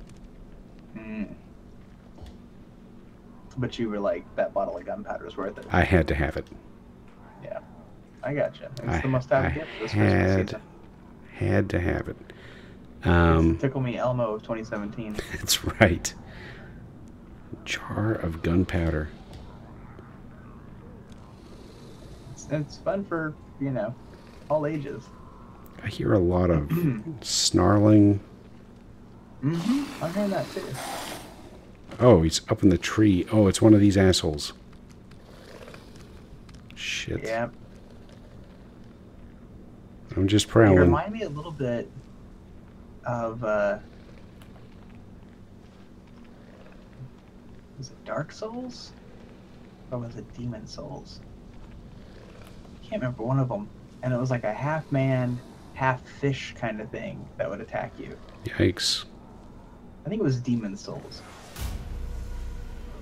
But you were like, that bottle of gunpowder is worth it. I had to have it. Yeah, I gotcha. It's I- the must-have I gift this Christmas had- season. Had to have it. Um, Tickle Me Elmo of 2017. that's right. Jar of gunpowder. It's, it's fun for you know all ages. I hear a lot of snarling. Mm-hmm. I'm hearing that too. Oh, he's up in the tree. Oh, it's one of these assholes. Shit. Yeah. I'm just You prowling. remind me a little bit of uh was it Dark Souls? Or was it Demon's Souls? I can't remember one of them. And it was like a half man, half fish kind of thing that would attack you. Yikes. I think it was Demon's Souls.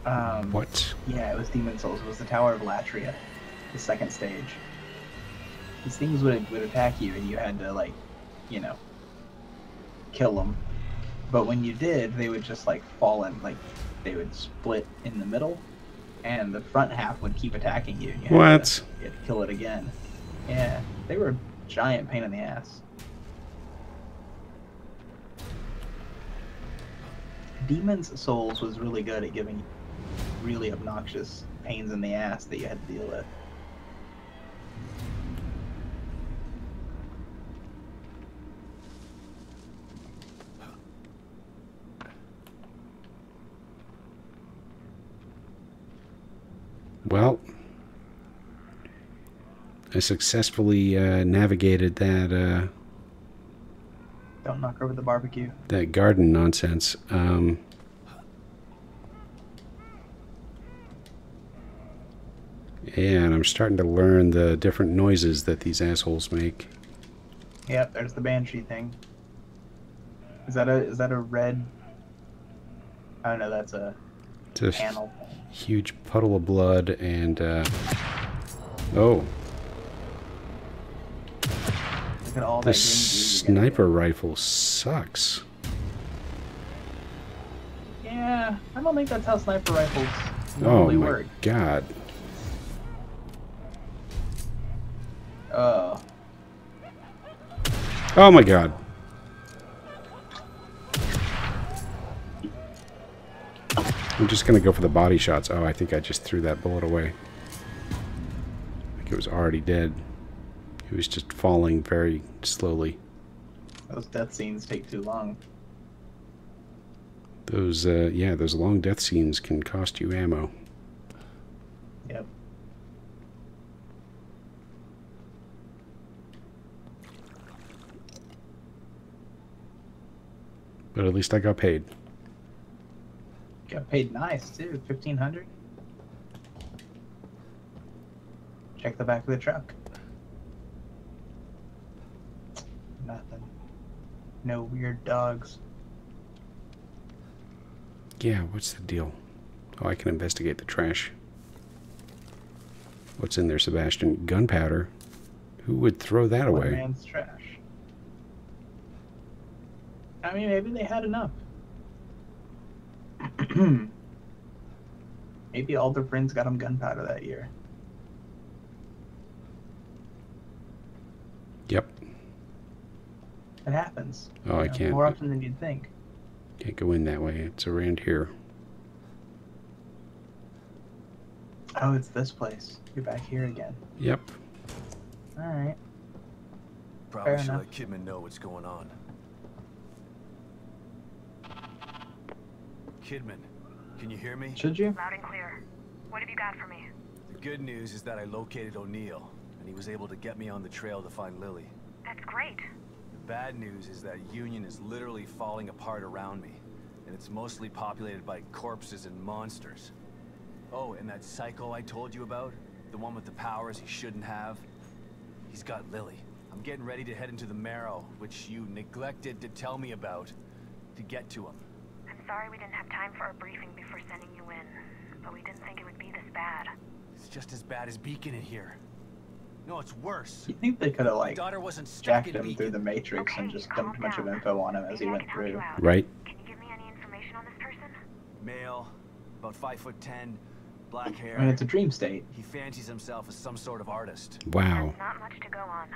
Um, What? Yeah, it was Demon's Souls. It was the Tower of Latria, the second stage. These things would would attack you, and you had to like, you know, kill them. But when you did, they would just like fall in, like they would split in the middle, and the front half would keep attacking you. you What? To, you had to kill it again. Yeah, they were a giant pain in the ass. Demon's Souls was really good at giving really obnoxious pains in the ass that you had to deal with. Well, I successfully uh, navigated that uh, Don't knock over the barbecue. that garden nonsense. Um, yeah, and I'm starting to learn the different noises that these assholes make. Yep, there's the banshee thing. Is that a is that a red? I don't know. That's a A panel. huge puddle of blood and uh, oh, Look at all the that green goo you're gonna sniper rifle sucks. Yeah, I don't think that's how sniper rifles Oh my work. god. Oh, Oh my god. I'm just gonna go for the body shots. Oh, I think I just threw that bullet away. I think it was already dead. It was just falling very slowly. those death scenes take too long. Those, uh, yeah, those long death scenes can cost you ammo. Yep. But at least I got paid. Got paid nice too. Fifteen hundred. Check the back of the truck. Nothing. No weird dogs. Yeah, what's the deal? Oh, I can investigate the trash. What's in there, Sebastian? Gunpowder. Who would throw that One away? man's trash. I mean, maybe they had enough. Hmm. maybe all their friends got them gunpowder that year. Yep. It happens. Oh, I you know, can't. More often than you'd think. Can't go in that way. It's around here. Oh, it's this place. You're back here again. Yep. All right. Probably Fair should enough. let Kidman know what's going on. Kidman, can you hear me? Should you? Loud and clear. What have you got for me? The good news is that I located O'Neal, and he was able to get me on the trail to find Lily. That's great. The bad news is that Union is literally falling apart around me, and it's mostly populated by corpses and monsters. Oh, and that psycho I told you about, the one with the powers he shouldn't have, he's got Lily. I'm getting ready to head into the Marrow, which you neglected to tell me about, to get to him. I'm sorry we didn't have time for a briefing before sending you in, but we didn't think it would be this bad. It's just as bad as Beacon in here. No, it's worse. You think they could have like daughter wasn't jacked him Beacon. through the matrix and just dumped a calm bunch of info on him as he Maybe I went can help you through? Right? Can you give me any information on this person? Male, about five foot ten, black hair. I mean, it's a dream state. He fancies himself as some sort of artist. Wow. There's not much to go on.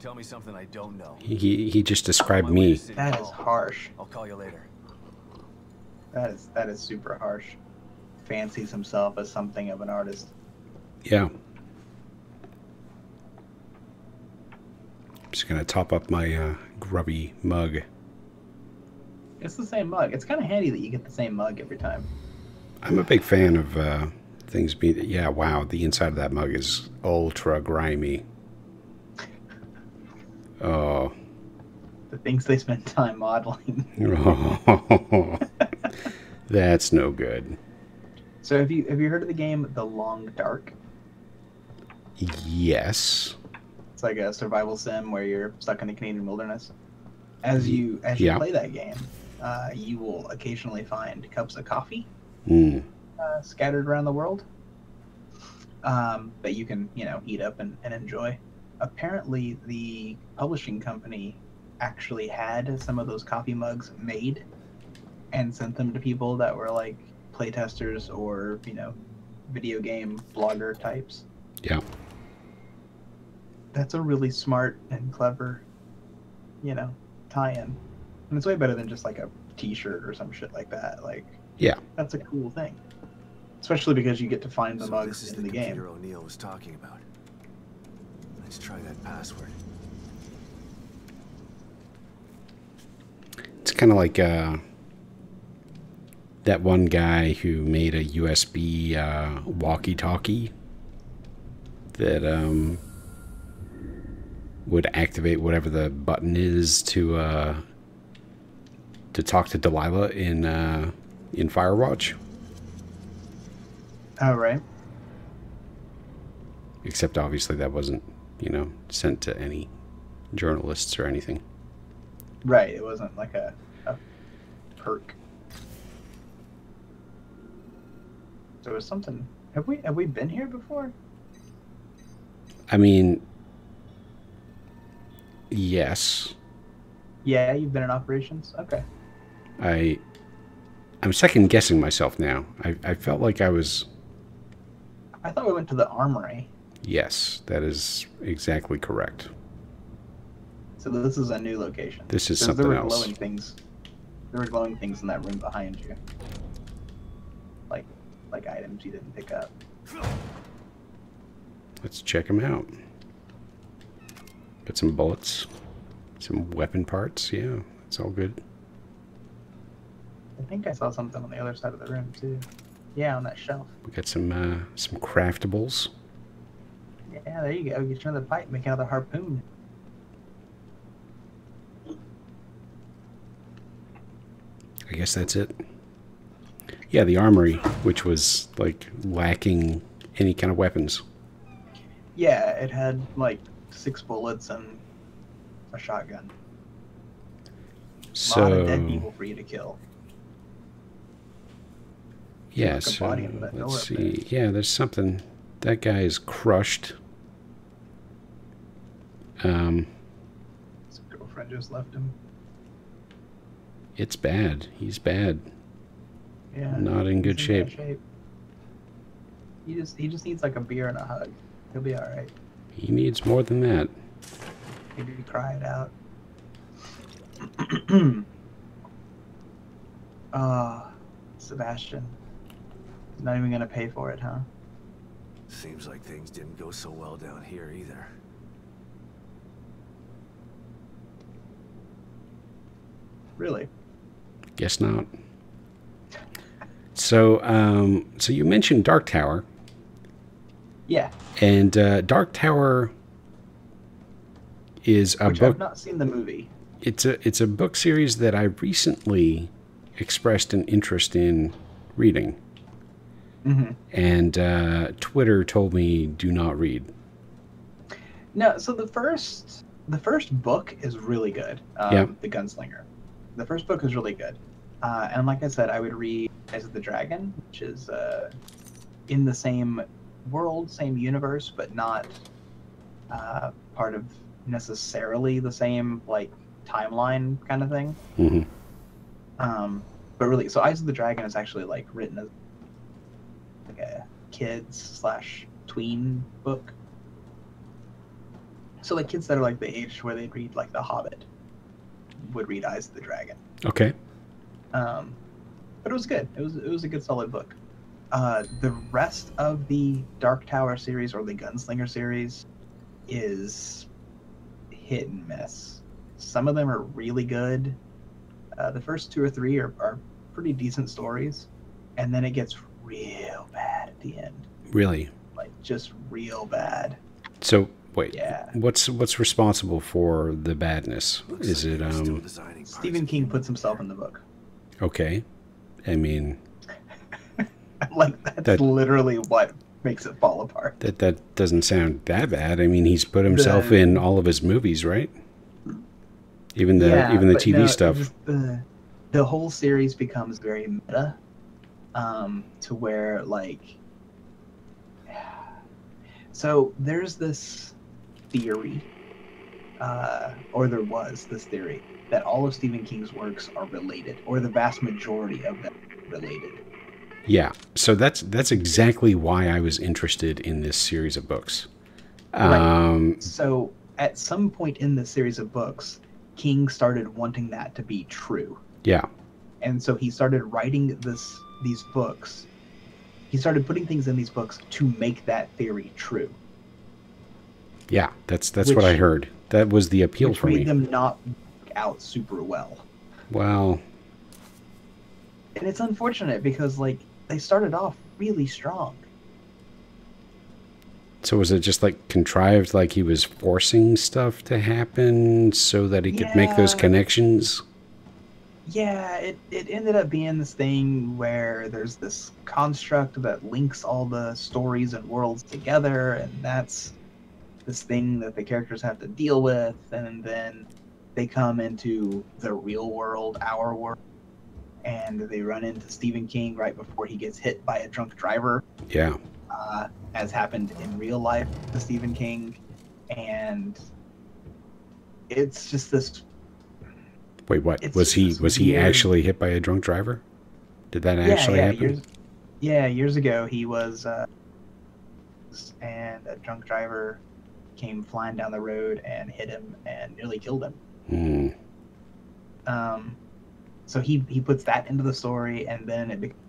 Tell me something I don't know. He he just described On my way me. That is harsh. I'll call you later. That is that is super harsh. Fancies himself as something of an artist. Yeah. I'm just gonna top up my uh, grubby mug. It's the same mug. It's kind of handy that you get the same mug every time. I'm a big fan of uh, things being. Yeah, wow. The inside of that mug is ultra grimy. Oh. The things they spend time modeling. That's no good. So have you have you heard of the game The Long Dark? Yes. It's like a survival sim where you're stuck in the Canadian wilderness. As you as you Yeah. play that game, uh, you will occasionally find cups of coffee Hmm. uh, scattered around the world um, that you can you know eat up and, and enjoy. Apparently, the publishing company actually had some of those coffee mugs made and sent them to people that were like playtesters or you know video game blogger types. Yeah. That's a really smart and clever, you know, tie-in, and it's way better than just like a T-shirt or some shit like that. Like, Yeah. that's a cool thing, especially because you get to find the so mugs this is in the, the, game. computer O'Neal was talking about. Let's try that password. It's kind of like uh, that one guy who made a USB uh, walkie-talkie that um, would activate whatever the button is to uh, to talk to Delilah in uh, in Firewatch. Oh right. Except obviously that wasn't you know sent to any journalists or anything. Right, it wasn't like a, a perk. There was something. Have we have we been here before? I mean, yes. Yeah, you've been in operations. Okay. I I'm second guessing myself now. I, I felt like I was I thought we went to the armory. yes, that is exactly correct. So this is a new location. This is something there were else. glowing things. There were glowing things in that room behind you. Like items you didn't pick up. Let's check them out. Got some bullets, some weapon parts. Yeah, it's all good. I think I saw something on the other side of the room too. Yeah, on that shelf. We got some uh, some craftables. Yeah, there you go. You turn the pipe, make another harpoon. I guess that's it. Yeah, the armory, which was like lacking any kind of weapons. Yeah, it had like six bullets and a shotgun. So, A lot of dead people for you to kill. yeah, Like so body under that door let's up there. see. Yeah, there's something. That guy is crushed. Um, His girlfriend just left him. it's bad. He's bad. Yeah. Not in good he's shape. bad He just he just needs like a beer and a hug. He'll be all right. He needs more than that. Maybe cry it out. Ah, Sebastian. He's not even gonna pay for it, huh? Seems like things didn't go so well down here either. Really? Guess not. So, um, so you mentioned Dark Tower, Yeah. and uh, Dark Tower is a Which book. I've not seen the movie. it's a it's a book series that I recently expressed an interest in reading, Mm-hmm. and uh, Twitter told me do not read. No, so the first the first book is really good. Um, Yeah. The Gunslinger. The first book is really good. Uh, and like I said, I would read Eyes of the Dragon, which is uh, in the same world, same universe, but not uh, part of necessarily the same like timeline kind of thing. hmm Um, but really, so Eyes of the Dragon is actually like written as like a kids slash tween book. So like kids that are like the age where they'd read like The Hobbit would read Eyes of the Dragon. Okay. Um, but it was good. It was it was a good solid book. Uh, the rest of the Dark Tower series or the Gunslinger series is hit and miss. Some of them are really good. Uh, the first two or three are, are pretty decent stories, and then it gets real bad at the end. Really. Like just real bad. So wait. Yeah. What's what's responsible for the badness? Is it um Stephen King puts himself in the book. Okay? I mean like that's That- literally what makes it fall apart. that that doesn't sound that bad. I mean he's put himself The- in all of his movies, right? Even the Yeah, even the TV no, stuff. just the whole series becomes very meta, um, to where like, so there's this theory, uh, or there was this theory that all of Stephen King's works are related, or the vast majority of them related. Yeah. So that's that's exactly why I was interested in this series of books. Right. Um So at some point in the series of books, King started wanting that to be true. yeah. and so he started writing this these books he started putting things in these books to make that theory true Yeah, that's that's what I heard. That was the appeal which for made me. them not work out super well Wow. and it's unfortunate because like they started off really strong so was it just like contrived like he was forcing stuff to happen so that he could make those Yeah. connections? yeah it, it ended up being this thing where there's this construct that links all the stories and worlds together and that's this thing that the characters have to deal with and then they come into the real world our world and they run into stephen king right before he gets hit by a drunk driver Yeah. uh, as happened in real life to stephen king and it's just this Wait, what? Was he was he weird. actually hit by a drunk driver? Did that actually yeah, happen? Years, yeah, years ago he was, uh, and a drunk driver came flying down the road and hit him and nearly killed him. Hmm. Um, so he he puts that into the story, and then it becomes,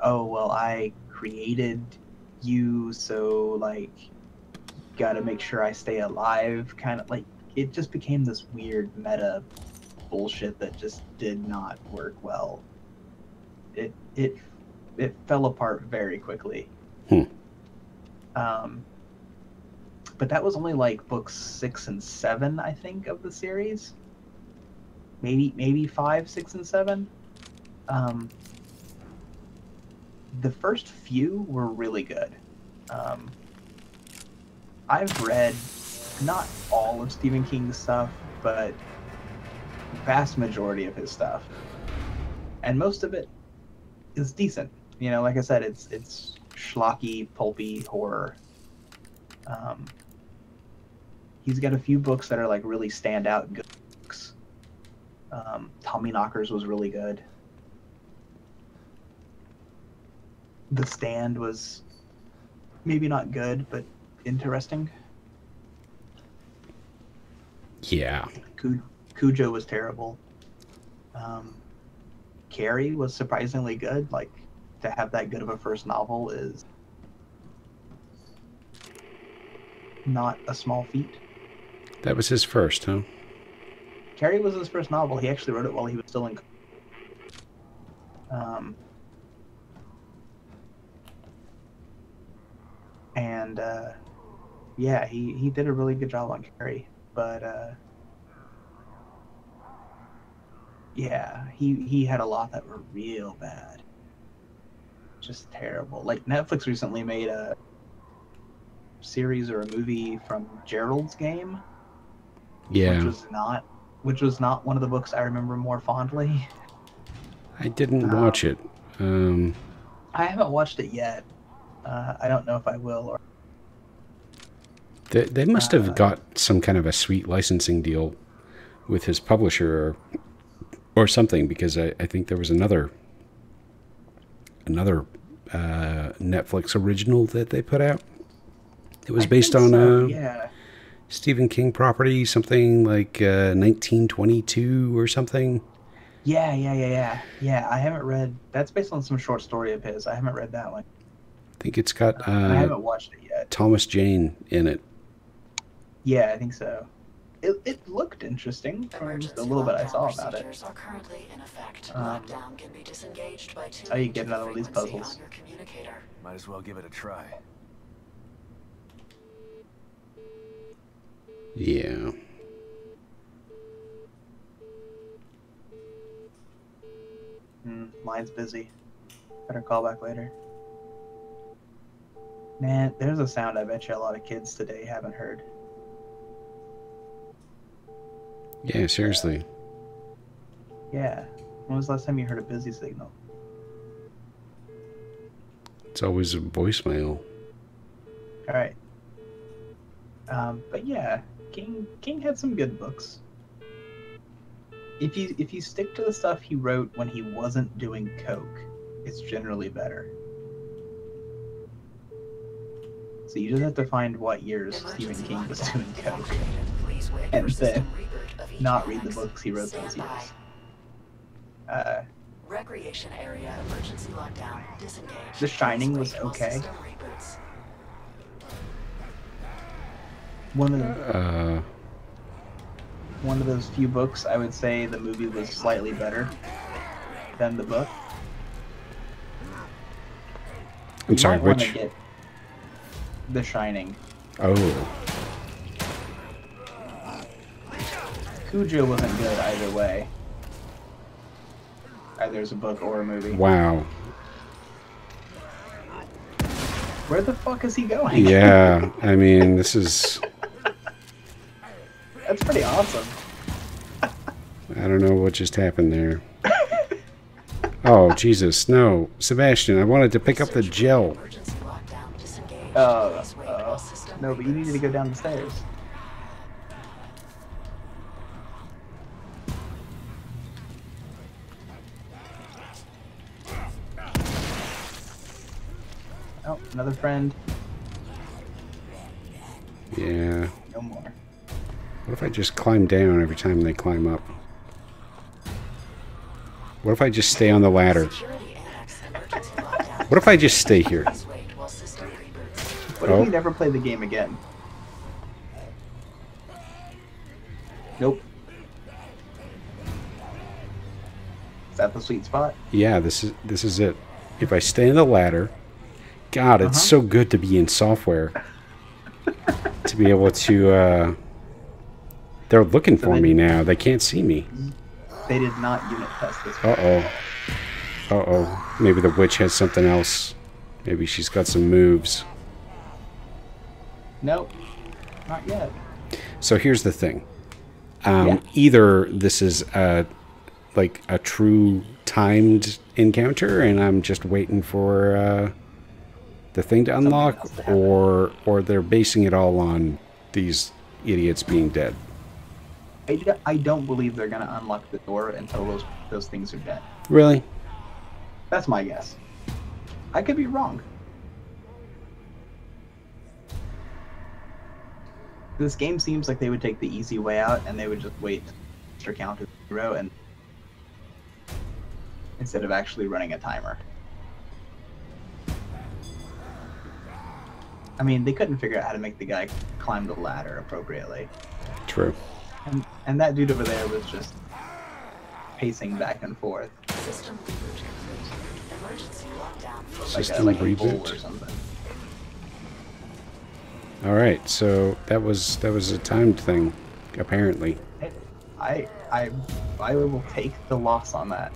oh well, I created you, so like, got to make sure I stay alive. Kind of like it just became this weird meta bullshit that just did not work well. It it it fell apart very quickly. Hmm. Um, but that was only like books six and seven, I think, of the series. Maybe maybe five, six, and seven. Um, the first few were really good. Um, I've read not all of Stephen King's stuff, but vast majority of his stuff, and most of it is decent. You know, like I said, it's it's schlocky, pulpy horror. Um, he's got a few books that are like really standout good books. Um, Tommyknockers was really good. The Stand was maybe not good, but interesting. Yeah. Cu- Cujo was terrible. Um, Carrie was surprisingly good. Like to have that good of a first novel is not a small feat. That was his first, huh? Carrie was his first novel. He actually wrote it while he was still in. Um, and uh, yeah, he he did a really good job on Carrie, but uh, yeah, he he had a lot that were real bad, just terrible. Like Netflix recently made a series or a movie from Gerald's Game which Yeah. was not which was not one of the books I remember more fondly. I didn't watch it. Um, I haven't watched it yet. Uh, I don't know if I will or they, they must have Uh, got some kind of a sweet licensing deal with his publisher or, or something because I, I think there was another another uh, Netflix original that they put out. It was I based on so, a yeah. Stephen King property, something like uh, 1922 or something. Yeah, yeah, yeah, yeah. Yeah, I haven't read. That's based on some short story of his. I haven't read that one. I think it's got I uh, haven't watched it yet. Thomas Jane in it. Yeah, I think so. It, it looked interesting from just a little bit I saw about it. Are currently in effect. Um, Lockdown can be disengaged by how you get another one of these puzzles. your communicator. Might as well give it a try. Yeah. Hmm, line's busy. Better call back later. Man, there's a sound I bet you a lot of kids today haven't heard. Yeah, seriously. Yeah. When was the last time you heard a busy signal? It's always a voicemail. All right. Um, but yeah, King King had some good books. If you if you stick to the stuff he wrote when he wasn't doing coke, it's generally better. So you just have to find what years Stephen King was doing coke, And then reboot of each not read the books he wrote those years. Uh, Recreation area emergency lockdown disengaged. The Shining was okay. system reboots. One of the, Uh, one of those few books I would say the movie was slightly better than the book. I'm You sorry, which? The Shining. Oh, Cujo wasn't good either way. Either as a book or a movie. wow. Where the fuck is he going? Yeah, I mean, this is. That's pretty awesome. I don't know what just happened there. Oh, Jesus, no. Sebastian, I wanted to pick up the gel. Emergency lockdown disengaged. Uh, uh, no, but you needed to go down the stairs. Oh, another friend. Yeah. No more. What if I just climb down every time they climb up? What if I just stay on the ladder? Security annex emergency lockdown. What if I just stay here? Please wait while system reboots. What Oh. if we never play the game again? Nope. Is that the sweet spot? Yeah, this is this is it. If I stay on the ladder, God, it's so good to be in software. to be able to uh they're looking for then- me now. They can't see me. They did not unit test this. Uh-oh. Uh-oh. Maybe the witch has something else. Maybe she's got some moves. Nope. Not yet. So here's the thing. Um, Yeah. Either this is a, like a true timed encounter, and I'm just waiting for uh, the thing to unlock, to or or they're basing it all on these idiots being dead. I, d- I don't believe they're gonna unlock the door until those those things are dead. Really? That's my guess. I could be wrong. This game seems like they would take the easy way out and they would just wait extra count to zero and instead of actually running a timer. I mean, they couldn't figure out how to make the guy climb the ladder appropriately. True. And, and that dude over there was just pacing back and forth System reboot. Emergency lockdown for like a, System like reboot. or something. All right. So that was that was a timed thing, apparently. I I I will take the loss on that.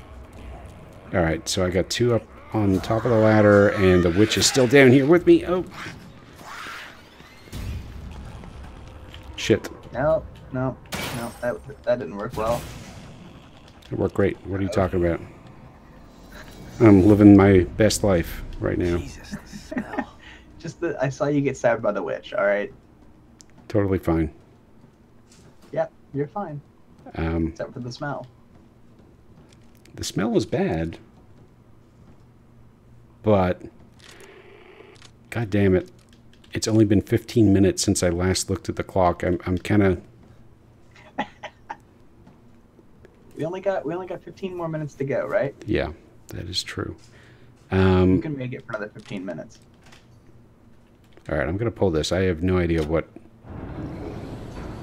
All right. So I got two up on top of the ladder, and the witch is still down here with me. Oh. Shit. No, no, no. That that didn't work well. It worked great. What are you talking about? I'm living my best life right now. Jesus, the smell. Just the I saw you get stabbed by the witch. All right. Totally fine. Yep, you're fine. Um, Except for the smell. the smell was bad, but god damn it, it's only been 15 minutes since I last looked at the clock. I'm, I'm kind of We only got we only got 15 more minutes to go, right? yeah, that is true. Um, You can make it for another 15 minutes. all right, I'm gonna pull this. I have no idea what.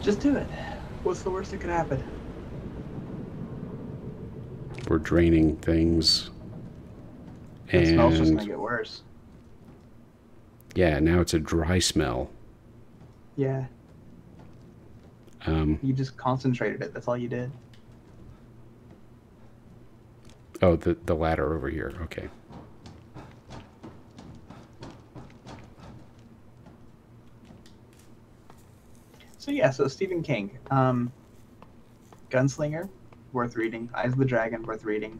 Just do it. What's the worst that could happen? We're draining things, The smell's just and gonna get worse. yeah, now it's a dry smell. Yeah, Um, you just concentrated it. That's all you did. Oh, the the ladder over here. Okay. So yeah, so Stephen King, um, Gunslinger, worth reading. Eyes of the Dragon, worth reading.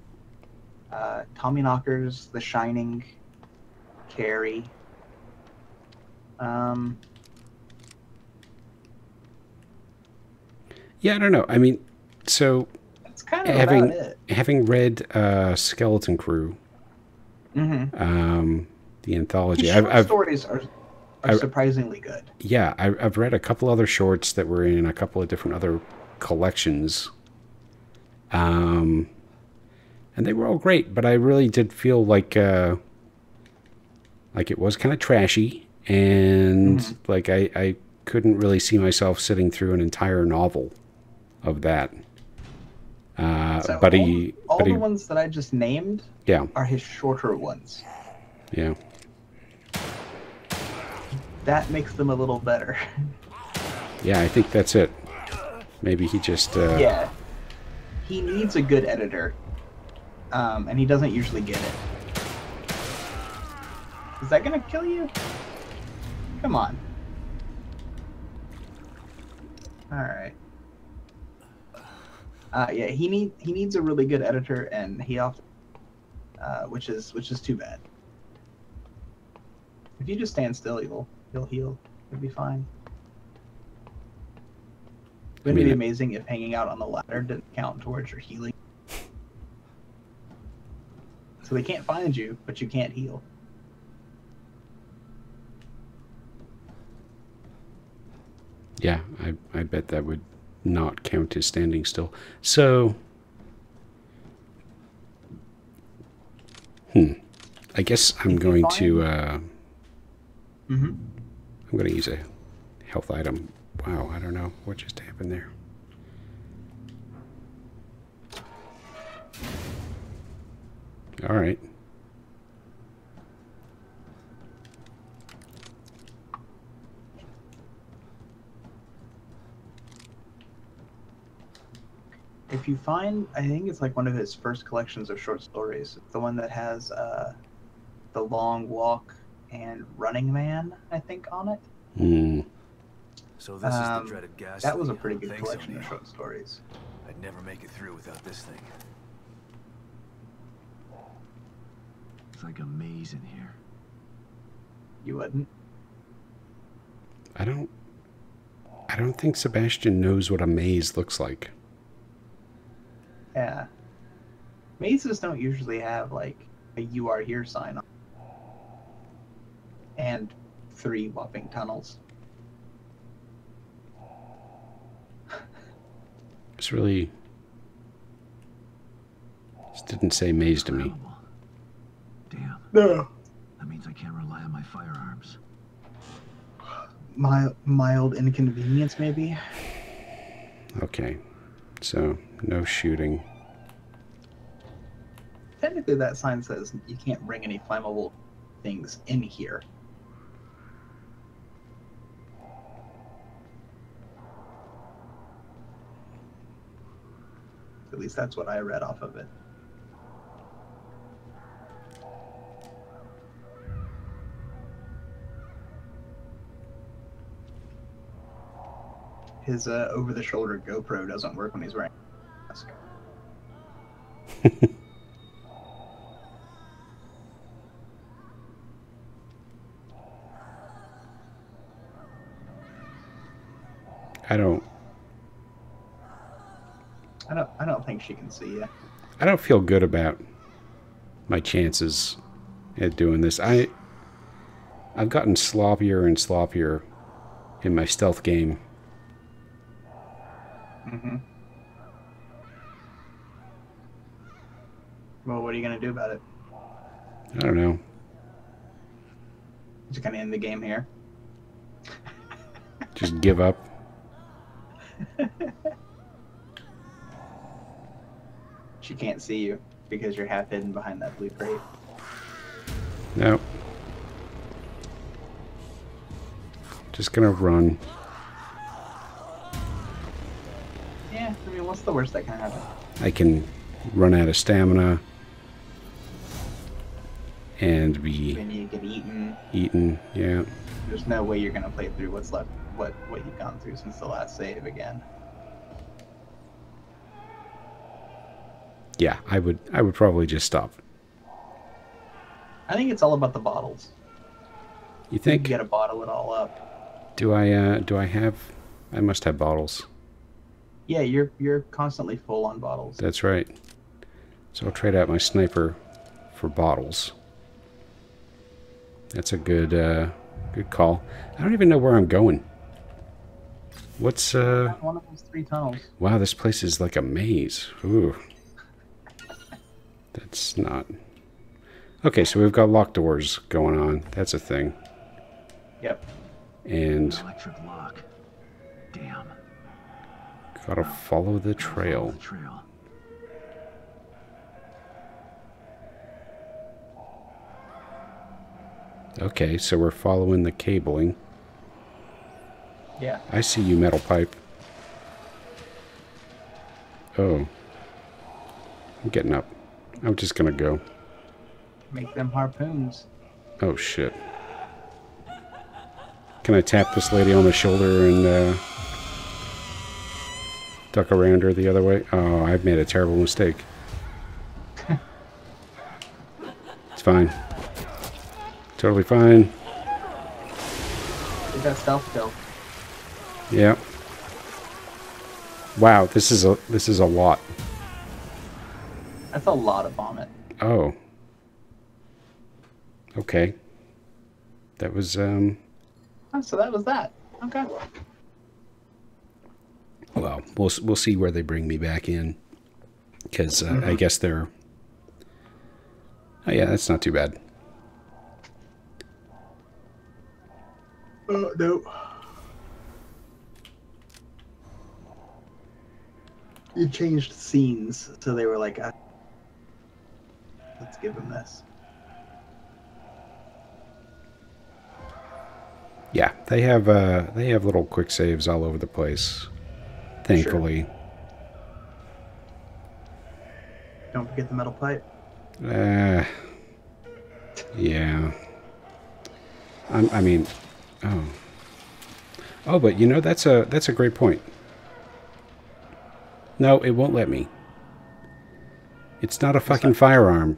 Uh, Tommyknockers, The Shining, Carrie. Um, Yeah, I don't know. I mean, so kind of having having read uh, Skeleton Crew, Mm-hmm. um, the anthology. I've, I've stories are, are I- surprisingly good. yeah, I, I've read a couple other shorts that were in a couple of different other collections, um, and they were all great. But I really did feel like uh, like it was kind of trashy, and Mm-hmm. like I, I couldn't really see myself sitting through an entire novel of that. Uh, So but all, he, all but the he, ones that I just named yeah, are his shorter ones. yeah. That makes them a little better. Yeah, I think that's it. Maybe he just uh, yeah. He needs a good editor. Um, and he doesn't usually get it. Is that gonna kill you? Come on. Alright. Uh, yeah, he need he needs a really good editor and he often uh, which is which is too bad. If you just stand still, you'll you'll heal. You'll be fine. Wouldn't mean, it be amazing if hanging out on the ladder didn't count towards your healing? So they can't find you, but you can't heal. Yeah, I, I bet that would not count as standing still. So, hmm. I guess I'm going to uh, Mm-hmm. I'm going to use a health item. Wow, I don't know what just happened there. All right. If you find, I think it's like one of his first collections of short stories, the one that has uh, the Long Walk and Running Man, I think, on it. Hmm. So this is Um, the dreaded gas. That was a pretty good Thanks, collection of short stories. I'd never make it through without this thing. It's like a maze in here. You wouldn't? I don't. I don't think Sebastian knows what a maze looks like. Yeah. Mazes don't usually have like a "You are here" sign on, and three whopping tunnels. It's really. This didn't say maze to me. Damn. No. That means I can't rely on my firearms. Mild, mild inconvenience, maybe. Okay. So, no shooting. Technically, that sign says you can't bring any flammable things in here. At least that's what I read off of it. his uh, over-the-shoulder GoPro doesn't work when he's wearing a mask. I don't. I don't. I don't think she can see you. I don't feel good about my chances at doing this. I I've gotten sloppier and sloppier in my stealth game. Mm-hmm. Well, what are you gonna do about it? I don't know. Just gonna end the game here. Just give up. She can't see you because you're half hidden behind that blue crate. Nope. Just gonna run. What's the worst that can happen? I can run out of stamina and be you get eaten. eaten. Yeah. There's no way you're gonna play through what's left, what what you've gone through since the last save again. Yeah, I would I would probably just stop. I think it's all about the bottles. You think? You think? gotta bottle it all up. Do I uh do I have I must have bottles. Yeah, you're you're constantly full on bottles. That's right. So I'll trade out my sniper for bottles. That's a good uh good call. I don't even know where I'm going. What's uh One of those three tunnels. wow, this place is like a maze. Ooh. That's not Okay, so we've got locked doors going on. That's a thing. Yep. And Electric lock. Damn. Gotta follow the trail. trail. Okay, so we're following the cabling. Yeah. I see you, metal pipe. Oh. I'm getting up. I'm just gonna go. Make them harpoons. Oh, shit. Can I tap this lady on the shoulder and, uh... Duck around her the other way? Oh, I've made a terrible mistake. it's fine. Totally fine. Get that stealth kill. Yeah. Wow, this is a this is a lot. That's a lot of vomit. Oh. Okay. That was um Oh, so that was that. Okay. Well, we'll we'll see where they bring me back in cuz uh, I guess they're Oh yeah, that's not too bad. Oh no. You changed scenes, so they were like, uh, "Let's give him this." Yeah, they have uh they have little quick saves all over the place. Thankfully. Don't forget the metal pipe. Uh Yeah. I'm, I mean, oh. Oh, but you know that's a that's a great point. No, it won't let me. It's not a fucking firearm.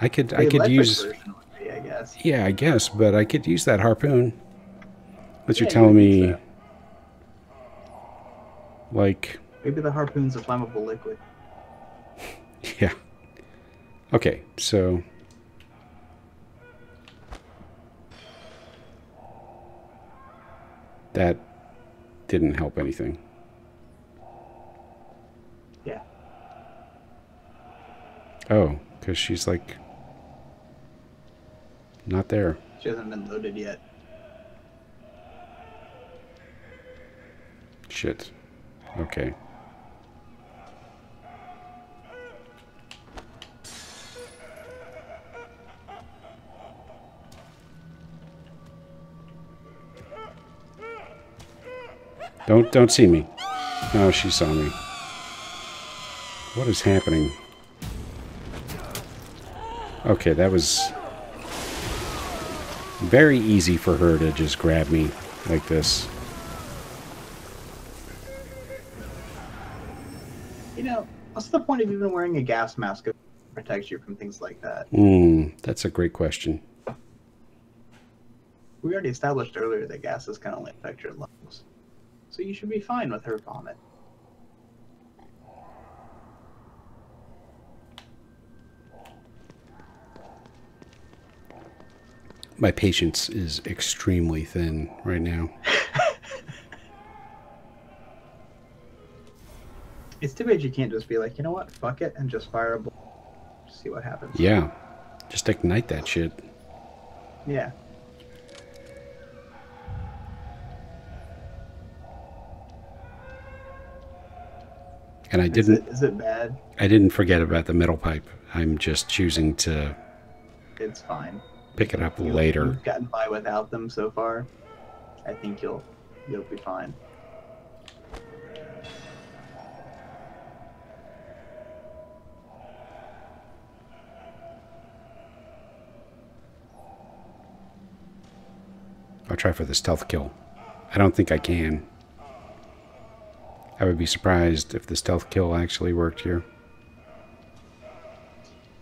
I could I could use be, I guess. yeah, I guess, but I could use that harpoon. But you're Yeah, you telling me that. Like Maybe the harpoon's a flammable liquid. Yeah. Okay, so that didn't help anything. Yeah. Oh, because she's like not there. She hasn't been loaded yet. Shit. Okay. Don't don't see me. No, she saw me. What is happening? Okay, that was very easy for her to just grab me like this. You know, what's the point of even wearing a gas mask if it protects you from things like that? Hmm, that's a great question. We already established earlier that gases can only affect your lungs. So you should be fine with her vomit. My patience is extremely thin right now. It's too bad you can't just be like, you know what, fuck it, and just fire a bullet. See what happens. Yeah. Just ignite that shit. Yeah. And I didn't it, is it bad? I didn't forget about the metal pipe. I'm just choosing to It's fine. pick it up You- later. You've gotten by without them so far. I think you'll you'll be fine. Try for the stealth kill. I don't think I can. I would be surprised if the stealth kill actually worked here.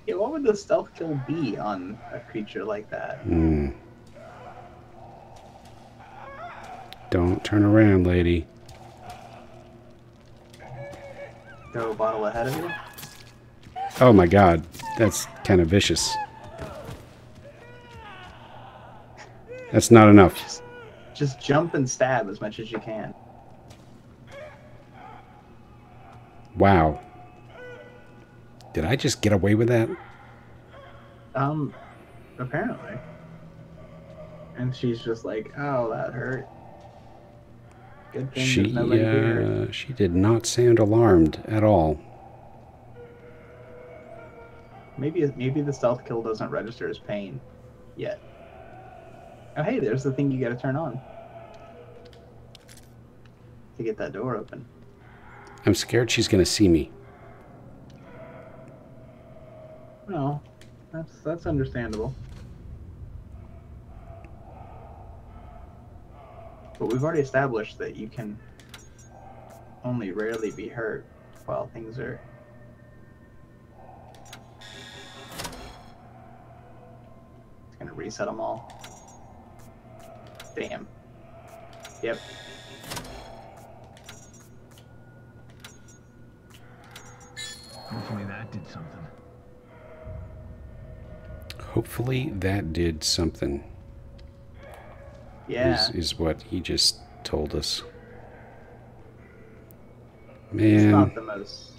Yeah, what would the stealth kill be on a creature like that? Hmm. Don't turn around, lady. Throw a bottle ahead of you? Oh my god, that's kind of vicious. That's not enough. Just jump and stab as much as you can. Wow. Did I just get away with that? Um, apparently. And she's just like, oh, that hurt. Good thing She nobody here. uh, she did not sound alarmed at all. Maybe maybe the stealth kill doesn't register as pain yet. Oh, hey, there's the thing you gotta turn on to get that door open. I'm scared she's gonna see me. No, that's that's understandable. But we've already established that you can only rarely be hurt while things are. It's gonna reset them all. Damn. Yep. Hopefully that did something. Hopefully that did something. Yeah. Is, is what he just told us. Man. He's not the most.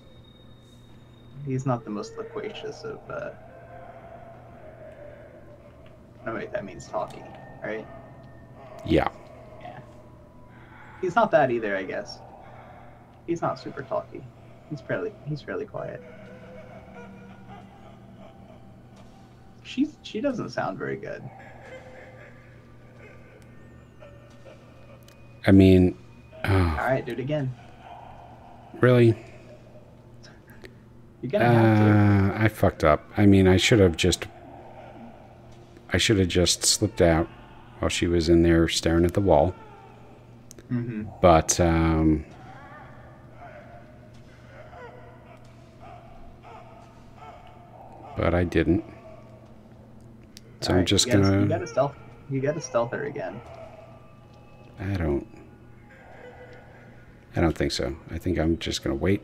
He's not the most loquacious of. uh... No wait, that means talking, right? Yeah. Yeah. He's not that either, I guess. He's not super talky. He's fairly. He's fairly quiet. She's. She doesn't sound very good. I mean, All oh, right, do it again. really? You're gonna have to. Uh, I fucked up. I mean, I should have just. I should have just slipped out while she was in there staring at the wall. Mm-hmm. But um, but I didn't. So I'm just you gotta, gonna. You gotta stealth. You gotta stealth her again. I don't. I don't think so. I think I'm just gonna wait.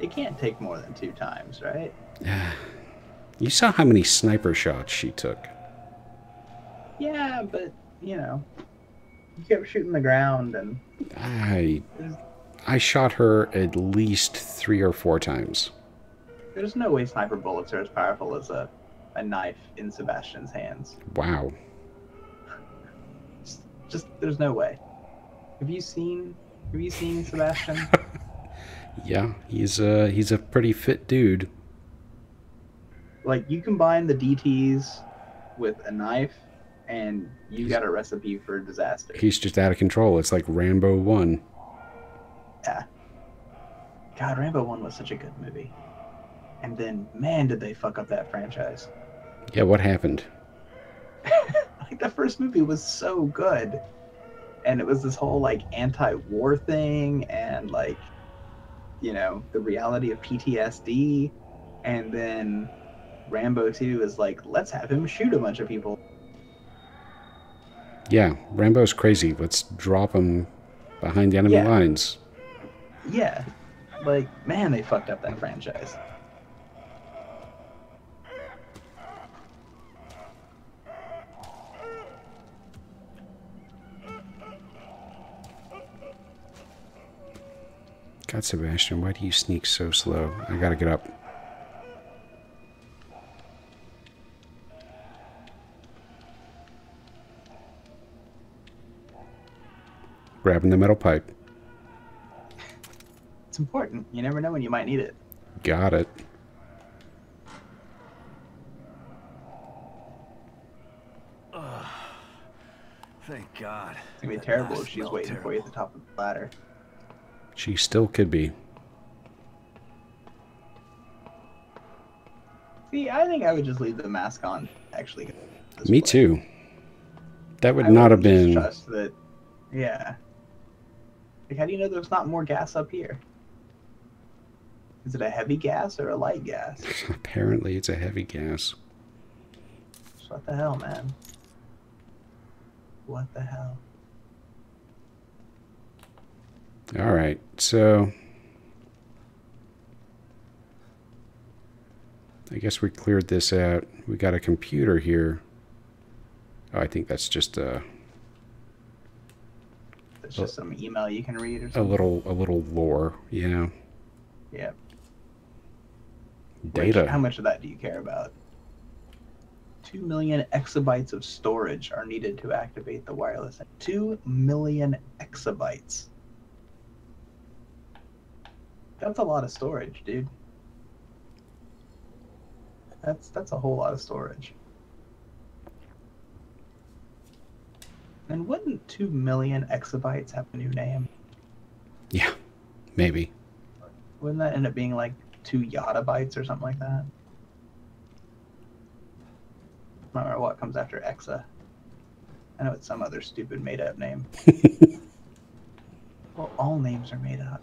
It can't take more than two times, right? Yeah. You saw how many sniper shots she took. Yeah, but you know, you kept shooting the ground, and I I shot her at least three or four times. there's no way sniper bullets are as powerful as a, a knife in Sebastian's hands. Wow. Just, just there's no way. Have you seen? Have you seen Sebastian? Yeah, he's a he's a pretty fit dude. like you combine the DTS with a knife, and you got a recipe for disaster. He's just out of control. It's like Rambo one. Yeah. God, Rambo One was such a good movie. And then, man, did they fuck up that franchise. Yeah, what happened? like the first movie was so good and it was this whole like anti-war thing and like you know the reality of ptsd and then Rambo 2 is like, let's have him shoot a bunch of people. Yeah, Rambo's crazy. Let's drop him behind the enemy Yeah. lines. Yeah. Like, man, they fucked up that franchise. God, Sebastian, why do you sneak so slow? I gotta get up. Grabbing the metal pipe. It's important. You never know when you might need it. Got it. Thank God. It's gonna be That terrible if she's smelled waiting for you at the top of the ladder. She still could be. See, I think I would just leave the mask on. Actually, Me point. too. That would I not have would just been. Trust that. Yeah. Like, how do you know there's not more gas up here? Is it a heavy gas or a light gas? Apparently, it's a heavy gas. What the hell, man? What the hell? All right, so I guess we cleared this out. We got a computer here. Oh, I think that's just a, It's just some email you can read or something. a little a little lore. Yeah, Yeah. Which- data. how much of that do you care about? Two million exabytes of storage are needed to activate the wireless. Two million exabytes. That's a lot of storage, dude. That's that's a whole lot of storage. And wouldn't two million exabytes have a new name? Yeah, maybe. Wouldn't that end up being like two yottabytes or something like that? I don't remember what comes after exa. I know it's some other stupid made up name. well, all names are made up.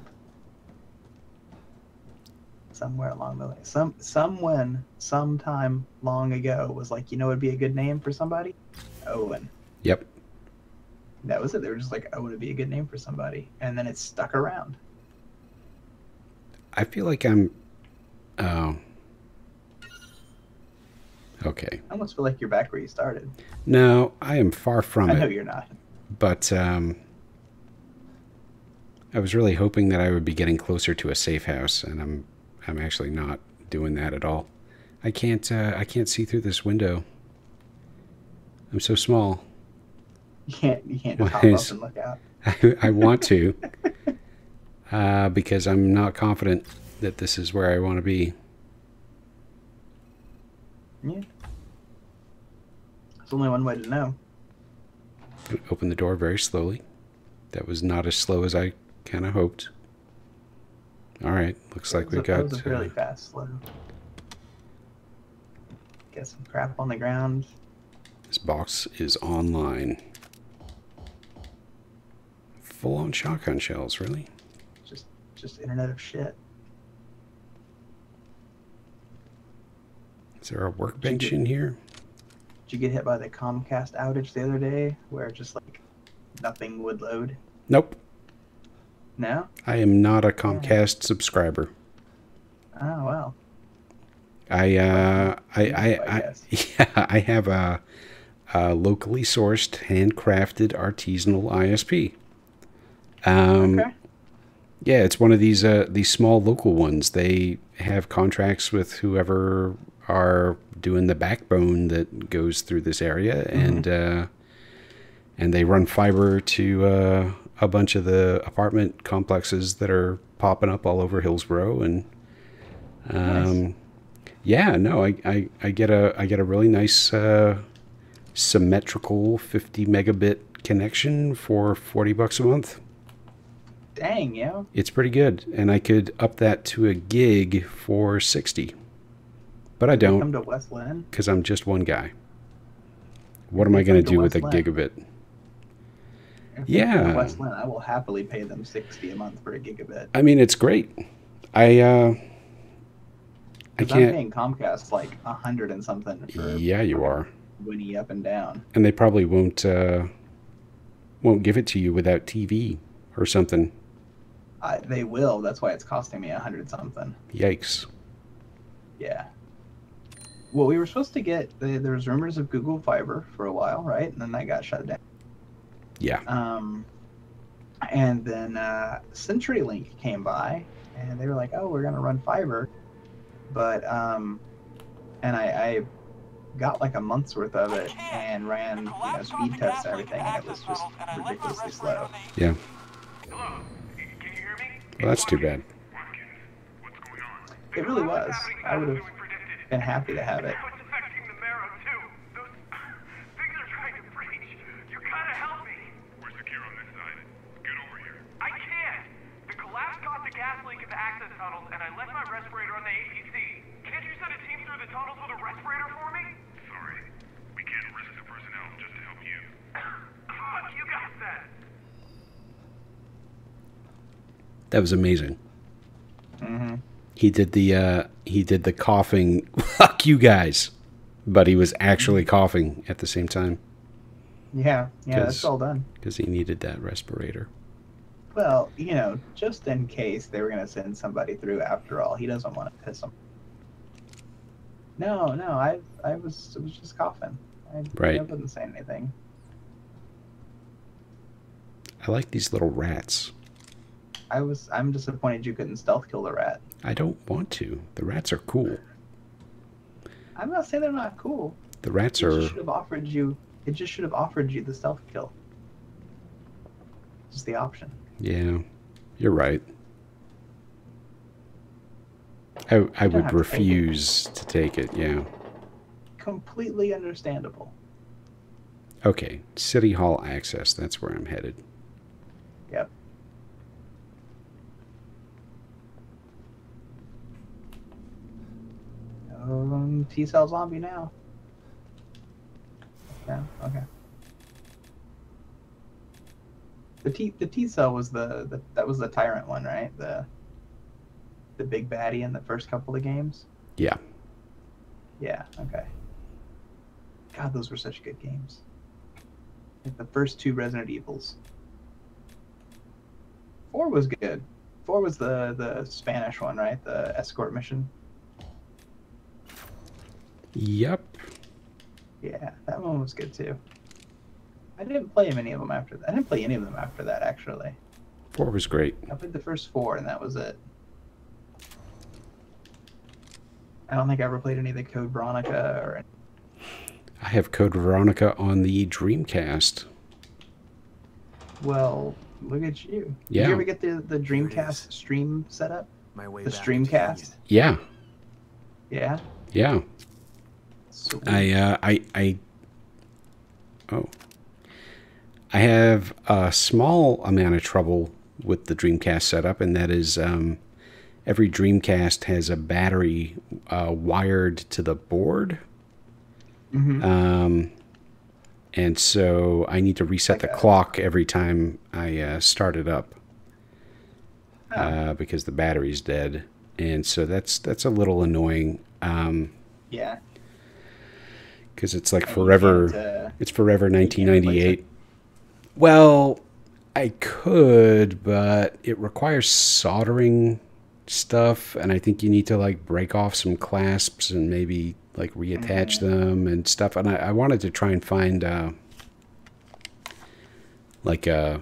Somewhere along the way. Some someone sometime long ago was like, you know it'd be a good name for somebody? Owen. Yep. That was it. They were just like, Owen would be a good name for somebody. And then it stuck around. I feel like I'm. Oh. Okay. I almost feel like you're back where you started. No, I am far from it. I know you're not. But um, I was really hoping that I would be getting closer to a safe house, and I'm I'm actually not doing that at all. I can't uh, I can't see through this window. I'm so small. You can't you can't Why just hop up and look out. I, I want to, uh, because I'm not confident that this is where I want to be. Yeah. There's only one way to know. Open the door very slowly. That was not as slow as I kind of hoped. All right, looks like we That was a- got. that was a really uh, fast slow. Get some crap on the ground. This box is online. Full on shotgun shells, really? Just just Internet of shit. Is there a workbench get- in here? Did you get hit by the Comcast outage the other day where just like nothing would load? Nope. No? I am not a Comcast subscriber. Oh wow. I uh I I, I I yeah, I have a, a locally sourced handcrafted artisanal ISP. Um Okay. Yeah, it's one of these uh, these small local ones. They have contracts with whoever are doing the backbone that goes through this area, and uh, and they run fiber to uh, a bunch of the apartment complexes that are popping up all over Hillsboro, and um, yeah, no, I, I, I get a I get a really nice uh, symmetrical 50 megabit connection for 40 bucks a month. Dang, yo. It's pretty good, and I could up that to a gig for 60. But I don't Come to West Linn. because I'm just one guy. What am I going to do with a gigabit? If you come to Yeah. West Linn, I will happily pay them sixty a month for a gigabit. I mean, it's great. I uh, I 'Cause I'm can't. paying Comcast like a hundred and something for Yeah, you are. Winnie up and down. And they probably won't uh, won't give it to you without TV or something. I, they will. That's why it's costing me a hundred something. Yikes. Yeah. Well, we were supposed to get the, there was rumors of Google Fiber for a while, right? And then that got shut down. Yeah. Um, and then uh, CenturyLink came by, and they were like, "Oh, we're gonna run fiber," but um, and I, I got like a month's worth of it and ran you know speed tests and everything, and it was just ridiculously slow. Yeah. Hello? Can you hear me? Well, that's too bad. What's going on? It really was. I would have been happy to have it. It's affecting the marrow too. Those things are trying to breach. You gotta help me. We're secure on this side. Get over here. I can't. The collapse caused a gas leak in the access tunnels, and I left my respirator on the APC. Can't you send a team through the tunnels with a respirator for me? Sorry. We can't risk the personnel just to help you. Fuck you guys then. That was amazing. hmm He did the uh, he did the coughing. Fuck you guys, but he was actually coughing at the same time Yeah, yeah, that's all done. because he needed that respirator. Well, you know, just in case they were gonna send somebody through after all, he doesn't want to piss them. No, no, I, I was, I was just coughing. I, Right. I wasn't saying anything. I like these little rats. I was, I'm disappointed you couldn't stealth kill the rat. I don't want to. The rats are cool. I'm not saying they're not cool. The rats It are. just should have offered you. It just should have offered you the stealth kill. Just the option. Yeah, you're right. I I would to take refuse to take it. Yeah. Completely understandable. Okay. City Hall access. That's where I'm headed. Yep. Um, T cell zombie now. Yeah. Okay. The T the T cell was the, the that was the tyrant one, right? The the big baddie in the first couple of games. Yeah. Yeah. Okay. God, those were such good games. Like the first two Resident Evils. Four was good. Four was the the Spanish one, right? The escort mission. Yep. Yeah, that one was good too. I didn't play many of them after that. I didn't play any of them after that actually. Four was great. I played the first four and that was it. I don't think I ever played any of the Code Veronica or I have Code Veronica on the Dreamcast. well, look at you. Did Yeah. you ever get the the Dreamcast stream set up? My way The back Streamcast? Yeah. Yeah. Yeah. Sweet. I uh, I I oh I have a small amount of trouble with the Dreamcast setup, and that is um, every Dreamcast has a battery uh, wired to the board, Mhm. um, and so I need to reset the clock every time I uh, start it up Oh. uh, because the battery's dead, and so that's that's a little annoying. Um, yeah. Because it's like forever. uh, it's forever can't 1998. Well, I could, but it requires soldering stuff, and I think you need to like break off some clasps and maybe like reattach Mm-hmm. them and stuff. And I, I wanted to try and find uh, like a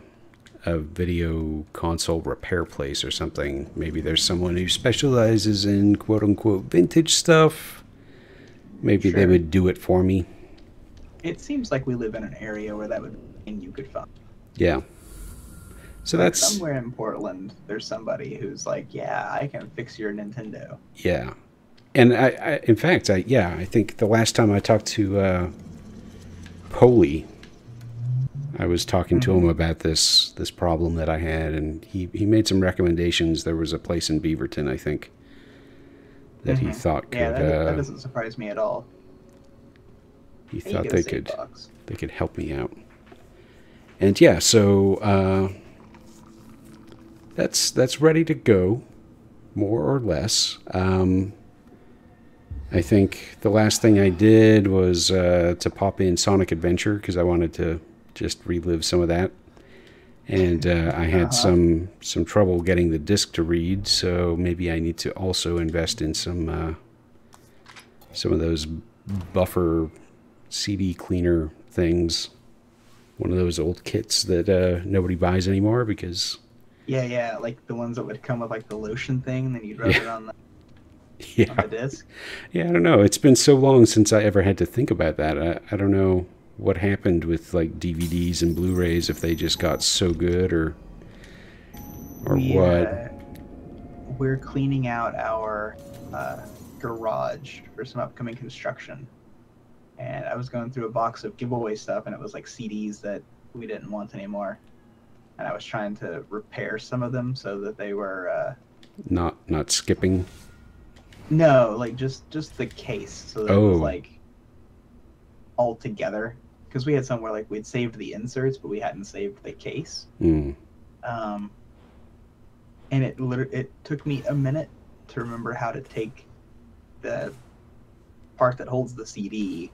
a video console repair place or something. Maybe there's someone who specializes in quote unquote vintage stuff. Maybe they would do it for me. It seems like we live in an area where that would and you could find. Yeah. So Like, that's somewhere in Portland. There's somebody who's like, "Yeah, I can fix your Nintendo." yeah, and I, I in fact I yeah I think the last time I talked to uh, Poli, I was talking to him about this this problem that I had, and he he made some recommendations. There was a place in Beaverton, I think, that he Mhm. thought could Yeah, that, uh, that doesn't surprise me at all. he thought they could box. they could help me out. And yeah, so uh, that's that's ready to go, more or less. Um, I think the last thing I did was uh, to pop in Sonic Adventure because I wanted to just relive some of that. And uh, I had Uh-huh. some some trouble getting the disc to read, so maybe I need to also invest in some uh, some of those buffer CD cleaner things. One of those old kits that uh, nobody buys anymore because Yeah, yeah, like the ones that would come with like the lotion thing, and then you'd rub Yeah. it on the, yeah, on the disc. Yeah, I don't know. It's been so long since I ever had to think about that. I, I don't know what happened with like DVDs and Blu-rays if they just got so good or or We, what. uh, we're cleaning out our uh, garage for some upcoming construction, and I was going through a box of giveaway stuff, and it was like CDs that we didn't want anymore, and I was trying to repair some of them so that they were. Uh, Not not skipping. No, like just just the case, so that it Oh. was like all together. Because we had somewhere like we'd saved the inserts, but we hadn't saved the case. Mm. Um, and it literally it took me a minute to remember how to take the part that holds the CD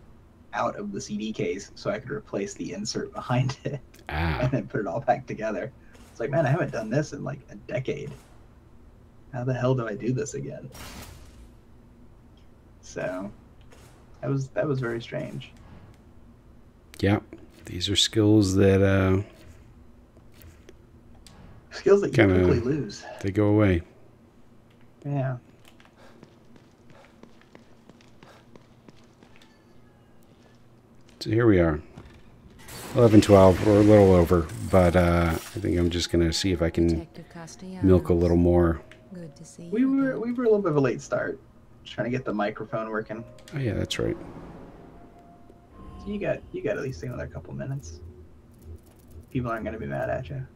out of the CD case, so I could replace the insert behind it, Ah, and then put it all back together. It's like, man, I haven't done this in like a decade. How the hell do I do this again? So that was that was very strange. Yeah. These are skills that uh, Skills that you Kinda- quickly lose. they go away. Yeah. So here we are. 11, 12. We're a little over, but uh, I think I'm just gonna see if I can milk a little more. Good to see We were we were a little bit of a late start. Trying to get the microphone working. Oh yeah, that's right. You got you got at least another couple minutes. People aren't gonna be mad at you.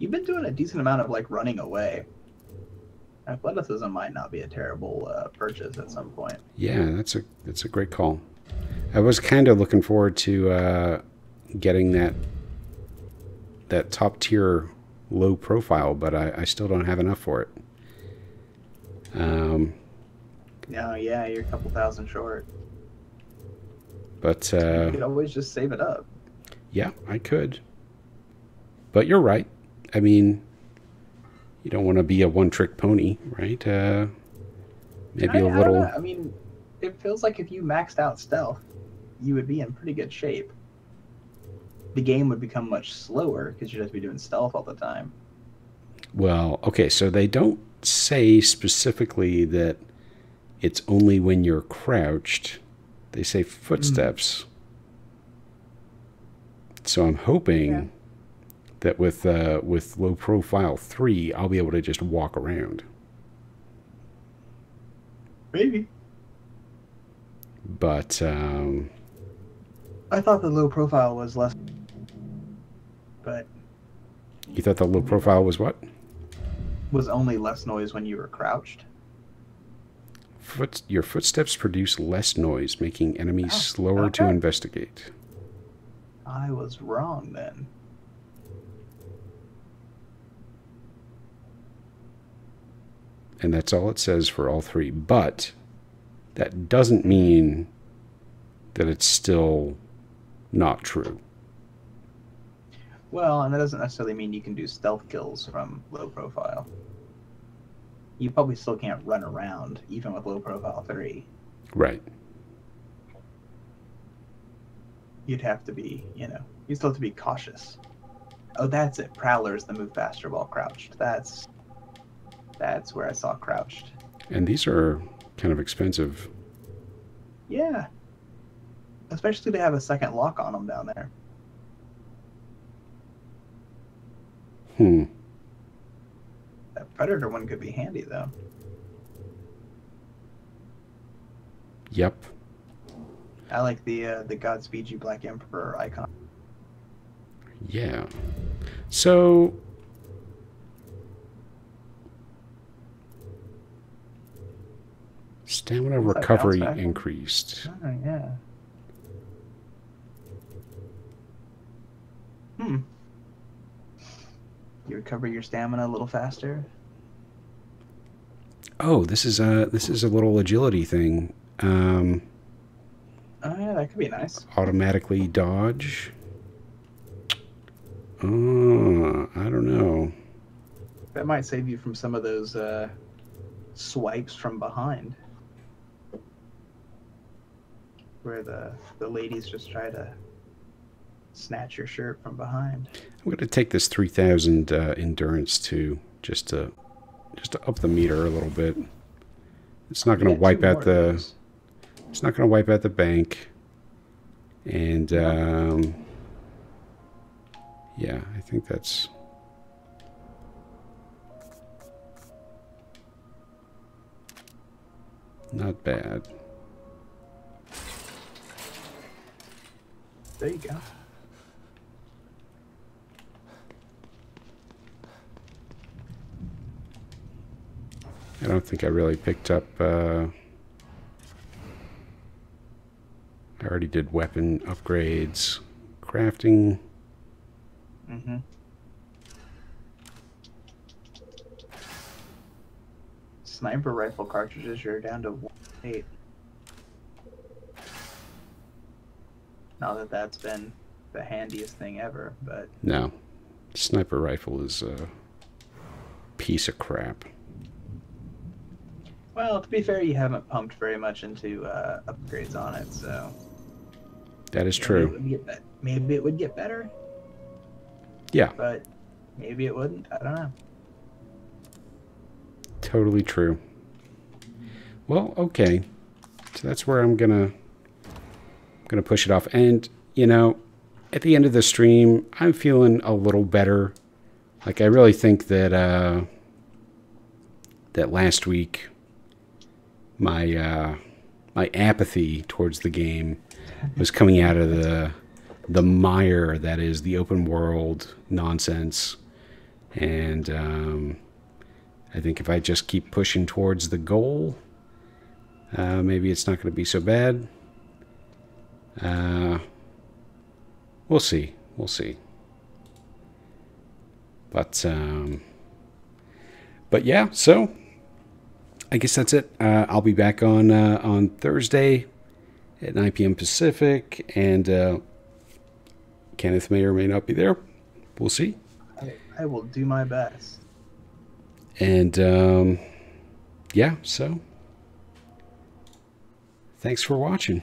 You've been doing a decent amount of like running away. Athleticism might not be a terrible uh, purchase at some point. Yeah, that's a that's a great call. I was kind of looking forward to uh, getting that that top tier low profile, but I, I still don't have enough for it. Um, No, yeah, you're a couple thousand short. but uh, you could always just save it up. yeah, I could. But you're right. I mean, you don't want to be a one trick pony, right? Uh, maybe I, a I little. know. I mean, it feels like if you maxed out stealth, you would be in pretty good shape. The game would become much slower because you'd have to be doing stealth all the time. Well, okay, so they don't say specifically that it's only when you're crouched. They say footsteps. So I'm hoping Yeah. that with uh, with low profile three, I'll be able to just walk around. Maybe. But um, I thought the low profile was less, but you thought the low profile was what? Was only less noise when you were crouched. Foot, your footsteps produce less noise, making enemies Oh, slower to investigate. I was wrong then. and that's all it says for all three. But that doesn't mean that it's still not true. Well, and that doesn't necessarily mean you can do stealth kills from low profile. You probably still can't run around even with low profile three. Right. you'd have to be, you know, you still have to be cautious. Oh, that's it. Prowlers that move faster while crouched. That's that's where I saw crouched. And these are kind of expensive. Yeah. Especially to have a second lock on them down there. Hmm. That predator one could be handy though. Yep. I like the uh, the Godspeed You Black Emperor icon. Yeah. So stamina recovery increased. Oh yeah. Hmm. You recover your stamina a little faster. Oh, this is a this is a little agility thing. Um, Oh yeah, that could be nice. automatically dodge. Oh, I don't know. That might save you from some of those uh, swipes from behind, where the the ladies just try to snatch your shirt from behind. I'm going to take this 3000 uh, endurance too, just to just to up the meter a little bit. It's not going to wipe out the it's not going to wipe out the bank. And um, yeah, I think that's not bad. There you go. I don't think I really picked up. Uh, I already did weapon upgrades, crafting. Mm-hmm. Sniper rifle cartridges, you're down to eight. Not that that's been the handiest thing ever, but No, sniper rifle is a piece of crap. Well, to be fair, you haven't pumped very much into uh, upgrades on it, so That is maybe it true. would get maybe it would get better, Yeah, but maybe it wouldn't. I don't know. totally true. Well, okay. So that's where I'm gonna gonna push it off. And you know, at the end of the stream, I'm feeling a little better. Like I really think that uh, that last week, my uh, my apathy towards the game was coming out of the the mire that is the open world nonsense, and um, I think if I just keep pushing towards the goal, uh, maybe it's not going to be so bad. Uh, we'll see. We'll see. But um, but yeah. So I guess that's it. Uh, I'll be back on uh, on Thursday at 9 p.m. Pacific, and uh, Kenneth may or may not be there. We'll see. I, I will do my best. And um, yeah, so thanks for watching.